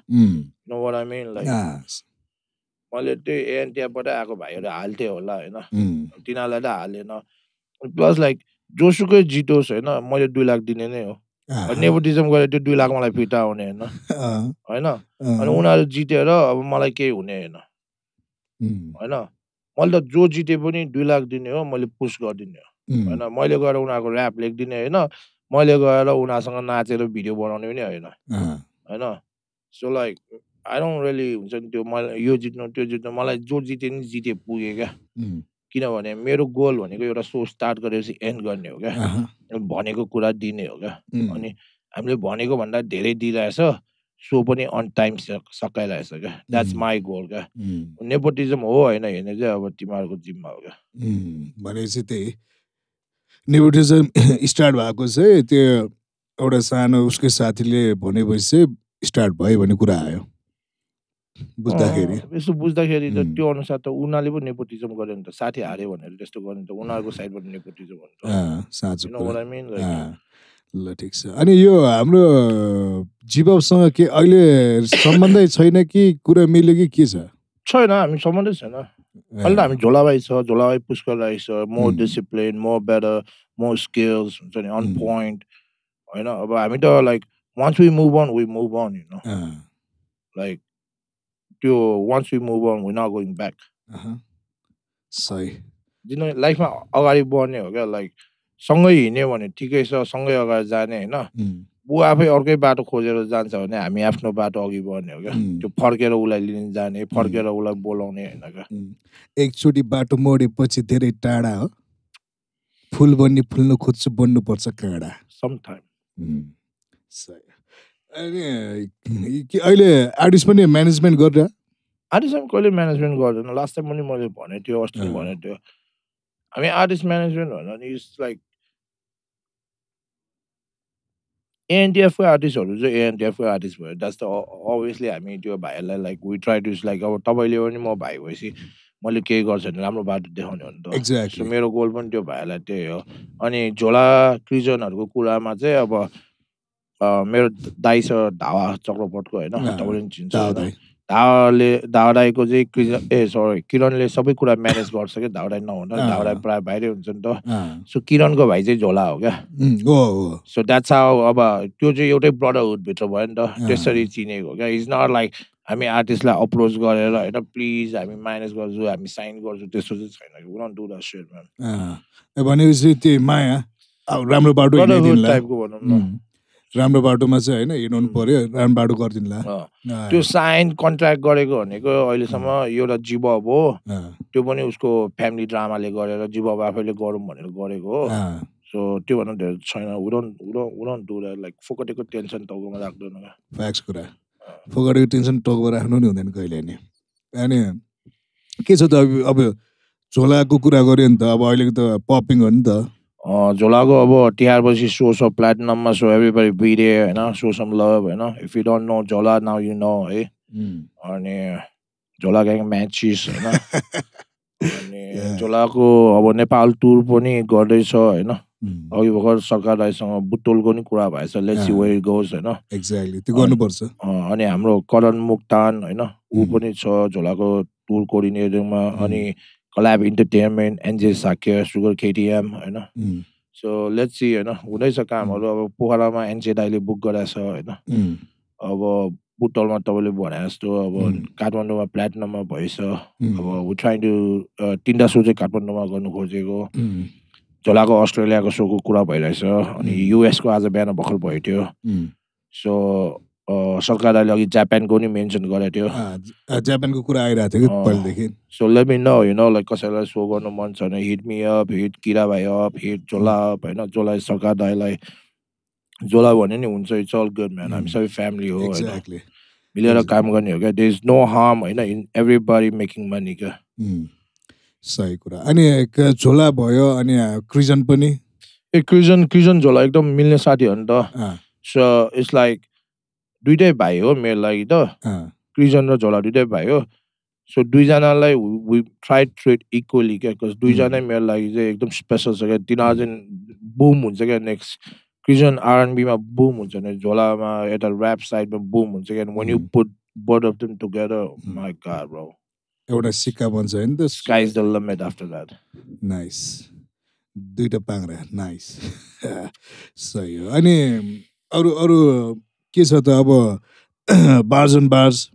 मैले त्यही एएनटिआरबाटै आएको भाइहरू हाल्थेँ होला होइन। तिनीहरूलाई त हालेन। प्लस लाइक जोसुकै जितोस् होइन मैले दुई लाख दिने नै हो। नेपोटिजम गरेर त्यो दुई लाख मलाई फिर्ता आउने होइन। होइन? अनि उनीहरू जितेर अब मलाई केही हुने होइन। होइन? मैले त जो जिते पनि दुई लाख दिने हो मैले पुस गरिदिने हो। होइन मैले गएर उनीहरूको ऱ्याप लेखिदिने होइन मैले गएर उनीहरूसँग नाचेर भिडियो बनाउने पनि होइन। होइन? So like I don't really हुन्छ नि त्यो मलाई यो जित्नु त्यो जित्नु मलाई जो जिते नि जिते पुगेँ क्या। किनभने मेरो गोल भनेको एउटा सो स्टार्ट गरेपछि एन्ड गर्ने हो क्या। भनेको कुरा दिने हो क्या। अनि हामीले भनेको भन्दा धेरै दिइरहेछ सो पनि अन टाइम सकाइरहेछ क्या। द्याट्स माई गोल क्या। नेपोटिजम हो होइन हेर्ने चाहिँ अब तिमीहरूको जिम्मा हो क्या। भनेपछि त्यही। नेपोटिजम स्टार्ट भएको चाहिँ त्यो एउटा सानो उसकै साथीले भनेपछि चाहिँ स्टार्ट भयो भन्ने कुरा आयो। बुझ्दाखेरि। यसो बुझ्दाखेरि त. त्यो अनुसार त उनीहरूले पो नेपोटिजम गर्यो नि त साथी हार्यो भनेर त्यस्तो गर्यो नि त उनीहरूको साइडबाट नेपोटिजम साँचो ल ठिक छ। अनि यो हाम्रो जीवसँग के अहिले सम्बन्धै छैन कि कुरा मिल्यो कि के छ? छैन हामी सम्बन्धै छैन। अहिले त हामी झोलाबाई छ झोलाबाई पुष्कर राई छ more um. Discipline more better more skills हुन्छ नि अन उम्. पोइन्ट होइन अब हामी त like once we move on we move on होइन अँ, लाइक त्यो once we move on we not going back अहँ, सही जिन्दगी लाइफमा अगाडि बढ्ने हो क्या लाइक सँगै हिँड्यो भने ठिकै छ सँगै अगाडि जाने होइन उम्, ऊ आफै अर्कै बाटो खोजेर जान्छ भने हामी आफ्नो बाटो अघि बढ्ने हो क्या। त्यो फर्केर उसलाई लिन जाने फर्केर उसलाई बोलाउने होइन क्या. एकचोटि बाटो मोडेपछि धेरै टाढा हो। फुल बन्ने फुल्नु खोज्छु बन्नुपर्छ काँडा। सम टाइम उम्, सही। अनि के अहिले आर्टिस्ट पनि म्यानेजमेन्ट गरेर आर्टिस्टमा कहिले म्यानेजमेन्ट गर्दैन। लास्ट टाइम पनि मैले भनेको थियो अस्ति पनि। भनेको थियो। हामी आर्टिस्ट म्यानेजमेन्ट भन्दा इट्स लाइक एएनटिएफको आर्टिस्टहरू चाहिँ एएनटिएफको आर्टिस्ट भयो द्याट्स द अभियसली हामी त्यो भाइहरूलाई like we try to like अब तपाईँले पनि म भाइ भएपछि मैले केही गर्छु भने राम्रो बाटो देखाउने हो नि त एक्ज्याक्टली मेरो गोल पनि त्यो भाइहरूलाई त्यही हो अनि झोला क्रिजनहरूको कुरामा चाहिँ अब मेरो दाइ छ धावा चक्रपटको होइन तपाईँले चिन्छ धावाले धावादाईको चाहिँ क्रिजन ए सरी किरणले सबै कुरा म्यानेज गर्छ क्या धावादाई नहुँदा। धावादाई प्रायः बाहिरै हुन्छ नि त। सो किरणको भाइ चाहिँ झोला हो क्या। सो द्याट्स हाउ अब त्यो चाहिँ एउटै ब्रदरहुडभित्र भयो नि त। त्यसरी चिनेको क्या। इज नट लाइक हामी आर्टिस्टलाई अप्रोच गरेर होइन प्लिज हामी माइनस गर्छु हामी साइन गर्छु त्यस्तो चाहिँ छैन भनेपछि त्यो माया राम्रो बाटो टाइपको भनौँ न। राम्रो बाटोमा चाहिँ होइन हिँडाउनु उम्. पर्यो राम्रो बाटो गरिदिनुला। त्यो साइन कन्ट्र्याक्ट गरेको भनेको अहिलेसम्म एउटा जीवब हो। त्यो पनि उसको फ्यामिली ड्रामाले गरेर जीवब आफैले गरौँ भनेर गरेको हो। सो त्योभन्दा धेरै छैन। उडन उडन डु लाइक फोकटेको टेन्सन टाउकोमा राख्दैन। फ्याक्स कुरा। फोकटको टेन्सन टोकमा राख्नु नि हुँदैन कहिले नि। अनि के छ त अब अब झोलाको कुरा गऱ्यो नि त अब अहिलेको त पपिङ हो नि त। झोलाको अब तिहारपछि सो छ प्लेटिनममा सो एभ्रिबडी बिरे होइन सो सम लभ होइन इफ यु डोन्ट नो झोला नाउ यु नो है अनि झोला ग्याङ म्याचिस होइन अनि. झोलाको अब नेपाल टुर पनि गर्दैछ होइन अघि भर्खर सरकार राईसँग बुटोलको नि कुरा भएछ लेट्स सी अँ। वेयर गोज होइन एक्ज्याक्टली त्यो गर्नुपर्छ अनि हाम्रो करण मुक्तान होइन ऊ. पनि छ झोलाको टुर कोअर्डिनेटरमा अनि collab entertainment NJ Shakya sugar KTM होइन सो लेट्स सी होइन हुँदैछ कामहरू अब पोखरामा एनजे दाइले बुक गराएको छ होइन अब बुटोलमा तपाईँले भने जस्तो अब. काठमाडौँमा प्लेटिनममा भएछ अब ट्राइङ टु तिनवटा सो चाहिँ काठमाडौँमा गर्नु खोजेको झोलाको अस्ट्रेलियाको सोको कुरा भइरहेछ अनि. युएसको आज बिहान भर्खर भयो थियो. सो अ, सरकार दाइले अघि जापानको नि मेन्सन गरेको थियो। जापानको कुरा आइरहेको थियो कि. पहिलेदेखि? So let me know you know like कसैलाई सो गर्नु मन छ भने हिट मी अप हिट किरा भाइ अप हिट झोला अप होइन? झोला सरकार दाइलाई झोला भन्यो नि हुन्छ इट्स अल गुड म्यान हामी उम्. सबै फ्यामिली हो होइन? मिलेर. काम गर्ने हो क्या? दे इज नो हार्म होइन? In everybody making money क्या? उम्, सही कुरा। अनि झोला भयो अनि क्रिजन पनि? ए क्रिजन क्रिजन झोला एकदम मिल्ने साथी हो नि त। सो इट्स लाइक दुइटै भाइ हो मेरो लागि त। क्रिजन र झोला दुइटै भाइ हो। सो दुईजनालाई वी ट्राई ट्रेड इक्वली क्या बिकज दुईजनै मेरो लागि चाहिँ एकदम स्पेसल छ क्या। तिनीहरू चाहिँ बुम हुन्छ क्या नेक्स्ट क्रिजन आरएनबीमा बुम हुन्छ भने झोलामा यता ऱ्याप साइडमा बुम हुन्छ क्या। When you. Put both of them together. My car bro एउटा सिक्का बन्छ होइन त। Sky is the limit after that nice दुइटा पाङ्रा नाइस सही हो। अनि अरू अरू के छ त अब बार्जन बार्ज?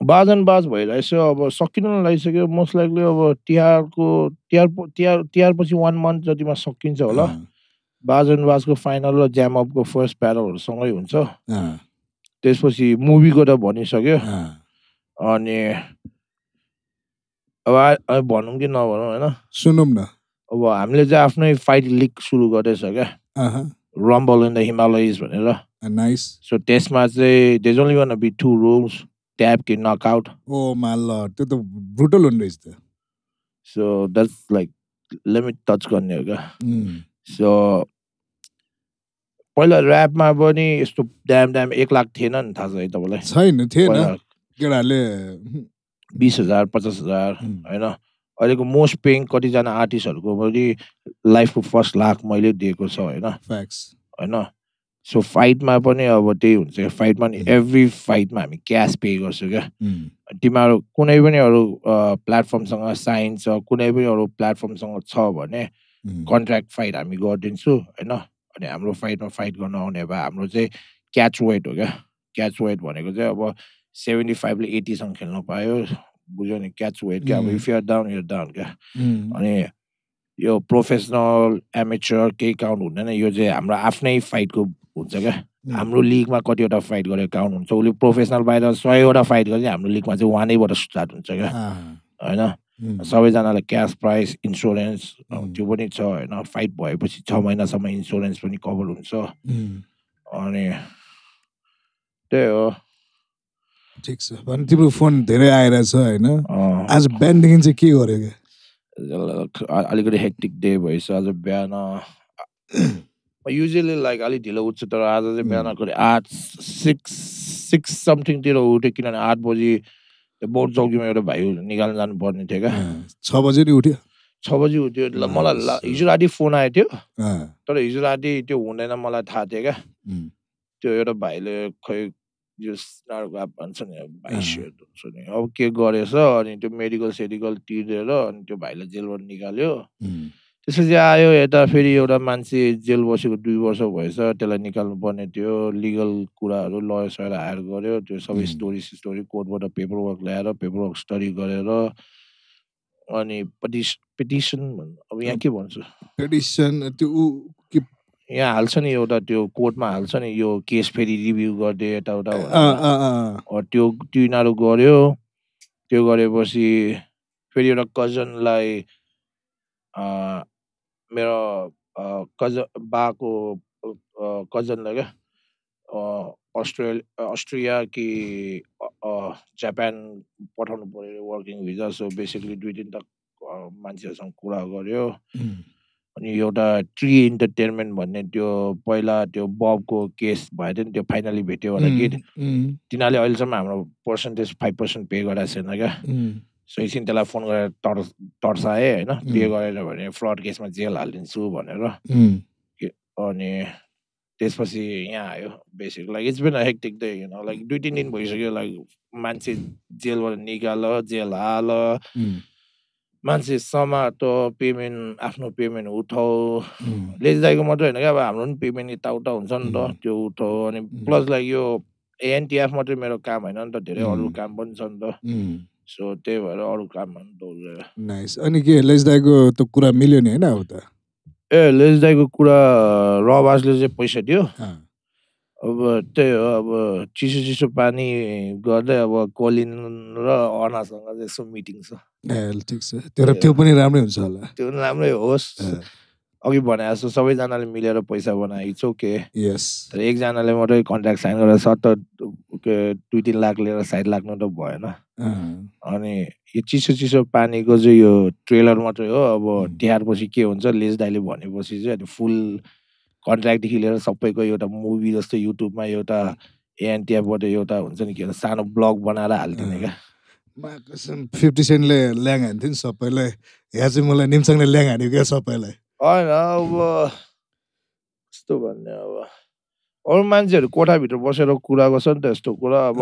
बाजन बाज भइरहेछ अब सकिन लागिसक्यो। मोस्ट लाइकली अब तिहारको तिहार तिहार तिहारपछि वान मन्थ जतिमा सकिन्छ होला। बाजन बाजको फाइनल र ज्याम अपको फर्स्ट प्यारलहरू सँगै हुन्छ। त्यसपछि मुभीको त भनिसक्यो। अनि अब भनौँ कि नभनौँ होइन? सुनौँ न। अब हामीले चाहिँ आफ्नै फाइट लिग सुरु गर्दैछ क्या। रम्बल इन द हिमालयज भनेर नाइस सो त्यसमा चाहिँ there's only one be two rules tap कि नकआउट ओ माल त्यो त ब्रुटल हुने रहेछ त so that's like limit touch गर्ने हो क्या सो पहिला ऱ्यापमा पनि यस्तो ड्याम ड्याम एक लाख थिएन नि थाहा छ है तपाईँलाई छैन थिएन केटाहरूले बिस हजार पचास हजार उम्, होइन अहिलेको मोस्ट पेइङ कतिजना आर्टिस्टहरूको पनि लाइफको फर्स्ट लाख मैले दिएको छ होइन? होइन? सो फाइटमा पनि अब त्यही हुन्छ फाइटमा नि. एभ्री फाइटमा हामी क्यास पे गर्छौँ क्या। उम्, तिमीहरू कुनै पनि अरू प्लेटफर्मसँग साइन छ कुनै पनि अरू प्लेटफर्मसँग छ भने उम्, कन्ट्र्याक्ट फाइट हामी गरिदिन्छु होइन? अनि हाम्रो फाइटमा फाइट गर्न आउने भए हाम्रो चाहिँ क्याच वेट हो क्या। क्याच वेट भनेको चाहिँ अब सेभेन्टी फाइभले एट्टीसँग खेल्न पायो। बुझ्यो नि क्याच वेट क्या अब. If you're down you're down क्या अनि यो प्रोफेसनल एमेचर केही काउन्ट हुँदैन यो चाहिँ हाम्रो आफ्नै फाइटको हुन्छ क्या हाम्रो लिगमा कतिवटा फाइट गरेर काउन्ट हुन्छ उसले प्रोफेसनल बाहिर सयवटा फाइट गरे हाम्रो लिगमा चाहिँ वानैबाट स्टार्ट हुन्छ क्या होइन सबैजनालाई क्यास प्राइस इन्सुरेन्स. त्यो पनि छ होइन फाइट भएपछि छ महिनासम्म इन्सुरेन्स पनि कभर हुन्छ अनि त्यही हो ठिक छ। भने तिम्रो फोन धेरै आइरहेछ होइन। आज बिहानदेखि चाहिँ के गर्यो क्या अलिकति हेक्टिक डे भएछ आज बिहान। युजली लाइक अलिक ढिलो उठ्छु तर आज चाहिँ बिहानको आठ सिक्स सिक्स समथिङतिर उठ्यो किनभने आठ बजी बोर्ड चौकीमा एउटा भाइ निकाल्न जानुपर्ने थियो क्या। छ बजे नि उठ्यो? छ बजी उठ्यो मलाई हिजो राति फोन आएको थियो तर हिजो राति त्यो हुँदैन मलाई थाहा थियो क्या। त्यो एउटा भाइले खै यो स्नारको आप भन्छ नि अब हुन्छ नि अब के गरेछ अनि त्यो मेडिकल सेडिकल तिरेर अनि त्यो भाइलाई जेलबाट निकाल्यो त्यसपछि आयो यता फेरि एउटा मान्छे जेल बसेको दुई वर्ष भएछ त्यसलाई निकाल्नु पर्ने थियो लिगल कुराहरू लयर सयर हायर गर्यो त्यो सबै। स्टोरी स्टोरी कोर्टबाट पेपर वर्क ल्याएर पेपर वर्क स्टडी गरेर अनि पिटिस पिटिसन भन्नु अब यहाँ के भन्छु पेटिसन त्यो के यहाँ हाल्छ नि एउटा त्यो कोर्टमा हाल्छ नि यो केस फेरि रिभ्यू गरिदियो यताउता त्यो त्यो यिनीहरू गऱ्यो त्यो गरेपछि फेरि एउटा कजनलाई मेरो कजन बाको कजनलाई क्या अस्ट्रेलिया अस्ट्रिया कि जापान पठाउनु पऱ्यो वर्किङ भिजा। सो बेसिकली दुई तिनवटा मान्छेहरूसँग कुरा उम्, अनि एउटा ट्री इन्टरटेनमेन्ट भन्ने त्यो पहिला त्यो बबको केस भयो थियो नि त्यो फाइनली भेट्यो होला कि तिनीहरूले अहिलेसम्म हाम्रो पर्सेन्टेज फाइभ पर्सेन्ट पे गराएको छैन क्या। सो एकछिन त्यसलाई फोन गरेर तर् तर्साएँ होइन पे. गरेर भने फ्रड केसमा जेल हालिदिन्छु भनेर। अनि त्यसपछि यहाँ आयो। Basic like it's been hectic day you know like दुई तिन दिन भइसक्यो लाइक मान्छे जेलबाट निकाल जेल हाल। मान्छे समात पेमेन्ट आफ्नो पेमेन्ट उठाऊ। उम्, लेज दाईको मात्रै होइन क्या अब हाम्रो पनि पेमेन्ट यताउता हुन्छ नि त. त्यो उठाऊ अनि प्लस लाइक यो एएनटिएफ मात्रै मेरो काम होइन नि त धेरै अरू. काम पनि छ नि त। सो त्यही भएर अरू नाइस अनि के लेज दाईको त कुरा मिल्यो नि होइन अब त? ए लेज दाईको कुरा रबासले चाहिँ पैसा दियो। अब त्यही हो अब चिसो चिसो पानी गर्दै अब कोलिन र अनासँग चाहिँ यसो मिटिङ छ। ठिक छ। तर त्यो पनि राम्रै हुन्छ होला। त्यो पनि राम्रै होस्। अघि भने जस्तो सबैजनाले मिलेर पैसा बनाए इट्स ओके यस तर एकजनाले मात्रै कन्ट्र्याक्ट साइन गरेर सट्ट के दुई तिन लाख लिएर साइड लाग्नु त भएन। अनि यो चिसो चिसो पानीको चाहिँ यो ट्रेलर मात्रै हो। अब। तिहारपछि के हुन्छ लेज दाइले भनेपछि चाहिँ अनि फुल कन्ट्र्याक्टदेखि लिएर सबैको एउटा मुभी जस्तो युट्युबमा एउटा एएनटिएफबाट एउटा हुन्छ नि के भन्छ सानो ब्लग बनाएर हालिदिने क्या। फिफ्टी सेन्टले ल्याङ हान्थ्यो नि सबैलाई। यहाँ चाहिँ मलाई निम्सङले ल्याङ हान्यो क्या सबैलाई। होइन अब कस्तो भन्ने अब। अरू मान्छेहरू कोठाभित्र बसेर कुरा गर्छ नि त यस्तो कुरा अब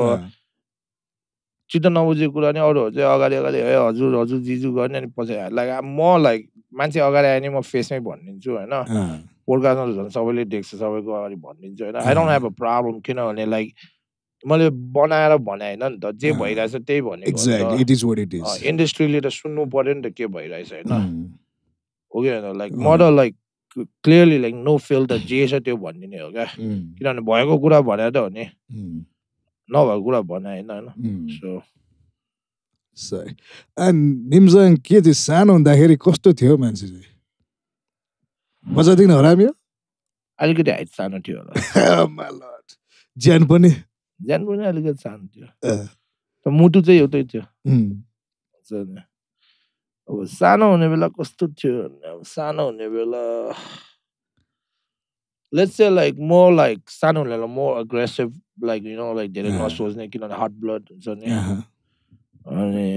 चित्त नबुझेको कुरा नि अरूहरू चाहिँ अगाडि अगाडि ए हजुर हजुर जिजु गर्ने अनि पछि लाइक म लाइक मान्छे अगाडि आयो भने म फेसमै भनिदिन्छु होइन। पोडकास्टमा त झन् सबैले देख्छ सबैको अगाडि भनिदिन्छु होइन I don't have a problem किनभने लाइक मैले बनाएर भने होइन नि त जे। भइरहेछ त्यही भनेको इन्डस्ट्रीले त सुन्नु पर्यो नि त के भइरहेछ होइन हो कि होइन लाइक। म त like clearly like no feel त जे छ त्यो भनिदिने हो क्या किनभने भएको कुरा भने त हो नि नभएको कुरा भने होइन होइन. सो निम्सङ के थियो सानो हुँदाखेरि कस्तो थियो मान्छे चाहिँ बजादेखि हराम्यो अलिकति हाइट सानो थियो होला. ज्यान पनि? ज्यान पनि अलिकति सानो थियो। मुटु चाहिँ एउटै थियो। अब सानो हुने बेला कस्तो थियो भने अब सानो हुने बेला let's say like more like सानो हुने बेला more aggressive like you know like धेरै। नसोच्ने किनभने हट ब्लड हुन्छ नि। अनि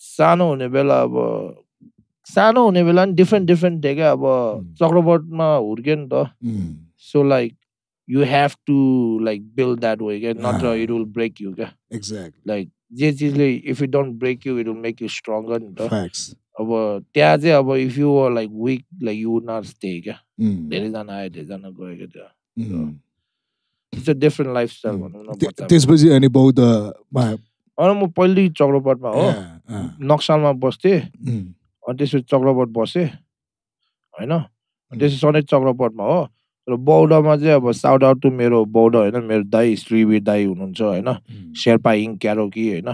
सानो हुने बेला अब सानो हुने बेला नि डिफ्रेन्ट डिफ्रेन्ट थियो क्या अब उम्. चक्रपटमा हुर्क्यो नि त so like you have to like build that way क्या अँ। इट विल ब्रेक यु क्या exactly. लाइक जे चिजले if you don't break you it will make you stronger नि त. अब त्यहाँ चाहिँ अब if you were like weak like you not stay क्या उम्, धेरैजना आयो धेरैजना गयो क्या त्यहाँ. It's a different lifestyle. भनौँ न। त्यसपछि अनि बौद्धमा अनि म पहिल्यै चक्रपटमा हो नक्सालमा बस्थेँ उम्, अनि त्यसपछि चक्रपट बसेँ होइन? अनि त्यसपछि सधैँ चक्रपटमा हो। र बौद्धमा चाहिँ अब साउट आउट टु मेरो बौद्ध होइन? मेरो दाई श्रीवीर दाई हुनुहुन्छ होइन? शेर्पा इङ क्यारोकी होइन?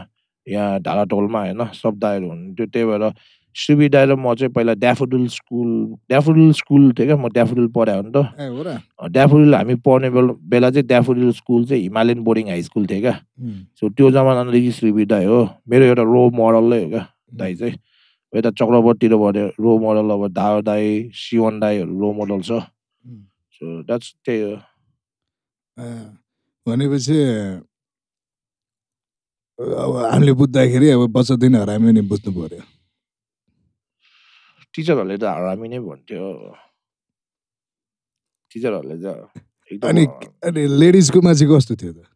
यहाँ ढालाटोलमा होइन? सब दाईहरू हुनुहुन्थ्यो। त्यही भएर श्रीवीर दाई र म चाहिँ पहिला ड्याफोडुल स्कुल ड्याफोडुल स्कुल थियो क्या? म ड्याफोडुल पढाएँ हो नि त र। ड्याफोडिल हामी पढ्ने बेला बेला चाहिँ ड्याफोडिल स्कुल चाहिँ हिमालयन बोर्डिङ हाई स्कुल थियो क्या? सो त्यो जमानादेखि श्रीवीर दाई हो। मेरो एउटा रोल मोडलै हो क्या दाई चाहिँ। यता चक्रवर्तीतिर भने रो मोडल अब दाव दाई सिवन दाईहरू रो मोडल छ। सो द्याट्स त्यही हो। भनेपछि अब हामीले बुझ्दाखेरि अब बच्चा दिन हरामी नि बुझ्नु पर्यो। टिचरहरूले त हरामी नै भन्थ्यो। टिचरहरूले त अनि अनि लेडिजकोमा चाहिँ कस्तो थियो त?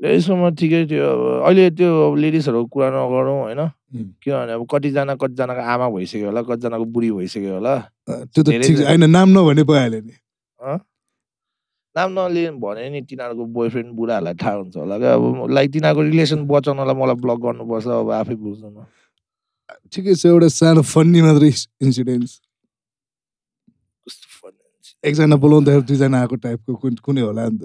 लेडिजसम्म ठिकै थियो अब अहिले त्यो अब लेडिजहरूको कुरा नगरौँ होइन. किनभने अब कतिजना कतिजनाको आमा भइसक्यो होला कतिजनाको बुढी भइसक्यो होला। त्यो त होइन नाम नभने भइहाल्यो नि। नाम नलिए भने नि तिनीहरूको बोयफ्रेन्ड बुढाहरूलाई थाहा हुन्छ होला क्या। अब लाइक तिनीहरूको रिलेसन बचाउनलाई मलाई ब्लक गर्नुपर्छ अब आफै बुझ्नुमा। ठिकै छ एउटा सानो फन्नी मात्रै इन्सिडेन्ट। एकजना बोलाउँदाखेरि दुईजना आएको टाइपको कुन कुनै होला नि त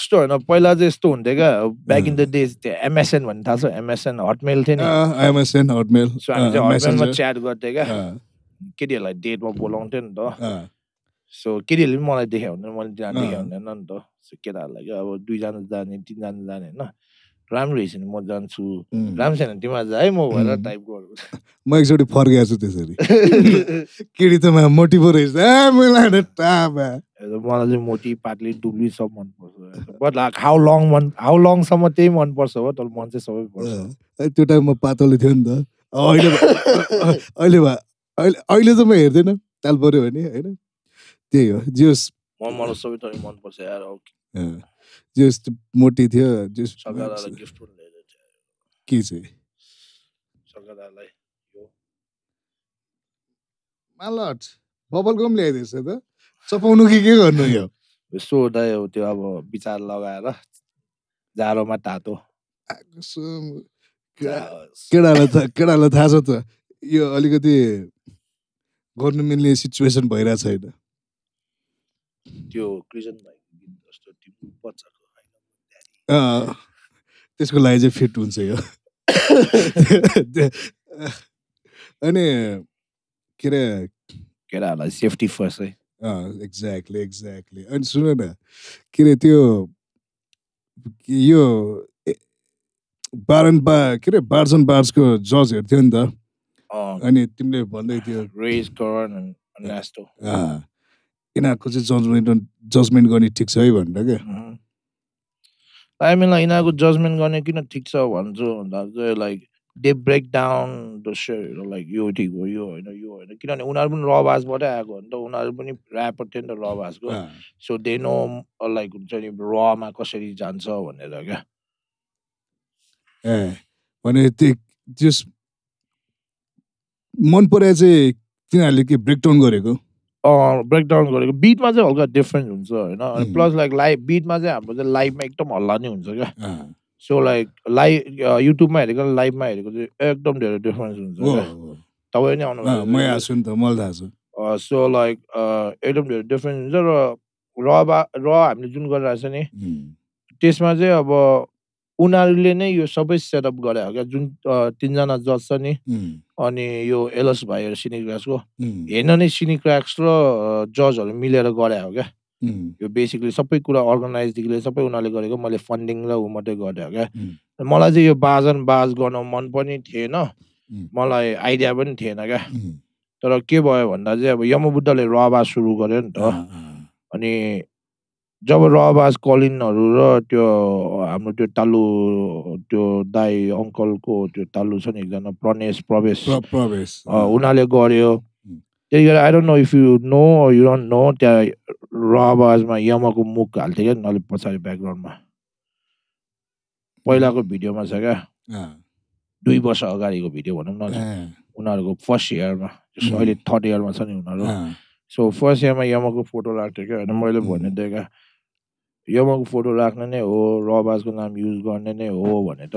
त्यस्तो होइन पहिला चाहिँ यस्तो हुन्थ्यो क्या ब्याक इन द डेज त्यो एमएसएन भन्ने थाहा छ एमएसएन हटमेल थियो नि एमएसएन हटमेल सो हामी चाहिँ हटमेलमा च्याट गर्थ्यो क्या केटीहरूलाई डेटमा बोलाउँथ्यो नि त सो केटीहरूले पनि मलाई देखायो हुँदैन मैले त्यहाँ। देखायो हुँदैन नि त सो केटाहरूलाई क्या अब दुईजना जाने तिनजना जाने होइन राम्रो रहेछ नि म जान्छु. राम्रो छैन तिमीहरू जा है म भनेर. टाइपको म एकचोटि फर्केको छु त्यसरी। केटी त मोटिभो रहेछ। मलाई चाहिँ मोटी पातली डुब्ली सब मनपर्छ। बट लाइक हाउ लङ मन हाउ लङसम्म त्यही मनपर्छ हो तर मन चाहिँ सबै पर्छ। त्यो टाइममा पातलो थियो नि त। अहिले अहिले भए अहिले अहिले त म हेर्दैन। ताल पऱ्यो भने होइन? त्यही हो जियोस् म मलाई सबै थरी मनपर्छ यार त्यो मोटी थियो सगदालाई गिफ्ट पनि ल्याइदिएको छ के चाहिँ? सगदालाई यो। मालट बबल गम ल्याइदिएछ त। चपाउनु कि के गर्नु यो? यसो हुँदा यो त्यो अब विचार लगाएर जाडोमा तातो। केटालाई त केटालाई थाहा छ त? यो अलिकति गर्नु मिल्ने सिचुएसन भइरहेको छैन। त्यो क्रिजन तिम्रो बच्चाको होइन त्यसको लागि चाहिँ फिट हुन्छ यो। अनि के अरे? केटाहरूलाई सेफ्टी फर्स्ट है। एक्ज्याक्टली एक्ज्याक्टली अनि सुन न के अरे त्यो यो बारन बा के अरे बार्स एन्ड बार्सको जज हेर्थ्यो नि त। अनि तिमीले भन्दै थियो। यिनीहरूको चाहिँ जजमेन्ट जजमेन्ट गर्ने ठिक छ है भनेर क्या? लाइक यिनीहरूको जजमेन्ट गर्ने किन ठिक छ भन्छु भन्दा चाहिँ like they break down the share like यो ठिक हो यो होइन यो होइन। किनभने उनीहरू पनि रबासबाटै आएको हो नि त। उनीहरू पनि ऱ्यापर थियो नि त रबासको अँ, सो दे नो लाइक हुन्छ नि रमा कसरी जान्छ भनेर क्या। ए भने त्यो त्यस मन पराए चाहिँ तिनीहरूले के ब्रेकडाउन गरेको? ब्रेकडाउन गरेको बिटमा चाहिँ हल्का डिफ्रेन्ट हुन्छ होइन? अनि. प्लस लाइक लाइभ बिटमा चाहिँ हाम्रो चाहिँ लाइभमा एकदम हल्ला नै हुन्छ क्या। सो लाइक लाइभ युट्युबमा हेरेको लाइभमा हेरेको चाहिँ एकदम धेरै डिफ्रेन्स हुन्छ क्या। तपाईँ नै आउनु सो लाइक एकदम धेरै डिफ्रेन्स हुन्छ र र बा र हामीले जुन गरिरहेको छ नि त्यसमा चाहिँ अब उनीहरूले नै यो सबै सेटअप गरे हो क्या जुन तिनजना जज छ नि अनि यो एलएस भाइहरू सिनिक्राक्सको हेर्न नै सिनिक्राक्स र जजहरू मिलेर गरे हो क्या? यो बेसिकली सबै कुरा अर्गनाइजदेखि लिएर सबै उनीहरूले गरेको मैले फन्डिङ र ऊ मात्रै गरेँ हो क्या? मलाई चाहिँ यो बाजन बाज गर्न मन पनि थिएन. मलाई आइडिया पनि थिएन क्या? तर के भयो भन्दा चाहिँ अब यमबुद्धले रबाज सुरु गर्यो नि त। अनि जब रबाज कलिनहरू र त्यो हाम्रो त्यो तालु त्यो दाई अङ्कलको त्यो तालु छ नि एकजना प्रणेश प्रवेश प्र- प्रवेश उनीहरूले गर्यो। त्यही भएर I don't know if you know you don't know त्यहाँ रबाजमा यमको मुख हाल्थ्यो क्या उनीहरूले पछाडि ब्याकग्राउन्डमा पहिलाको भिडियोमा छ क्या। दुई वर्ष अगाडिको भिडियो भनौँ न उनीहरूको फर्स्ट इयरमा हुँ। अहिले थर्ड इयरमा छ नि उनीहरू। सो फर्स्ट इयरमा यमाको फोटो राख्थ्यो क्या। होइन मैले थिएँ क्या यमाको फोटो राख्ने नै हो रबाजको नाम युज गर्ने नै हो भने त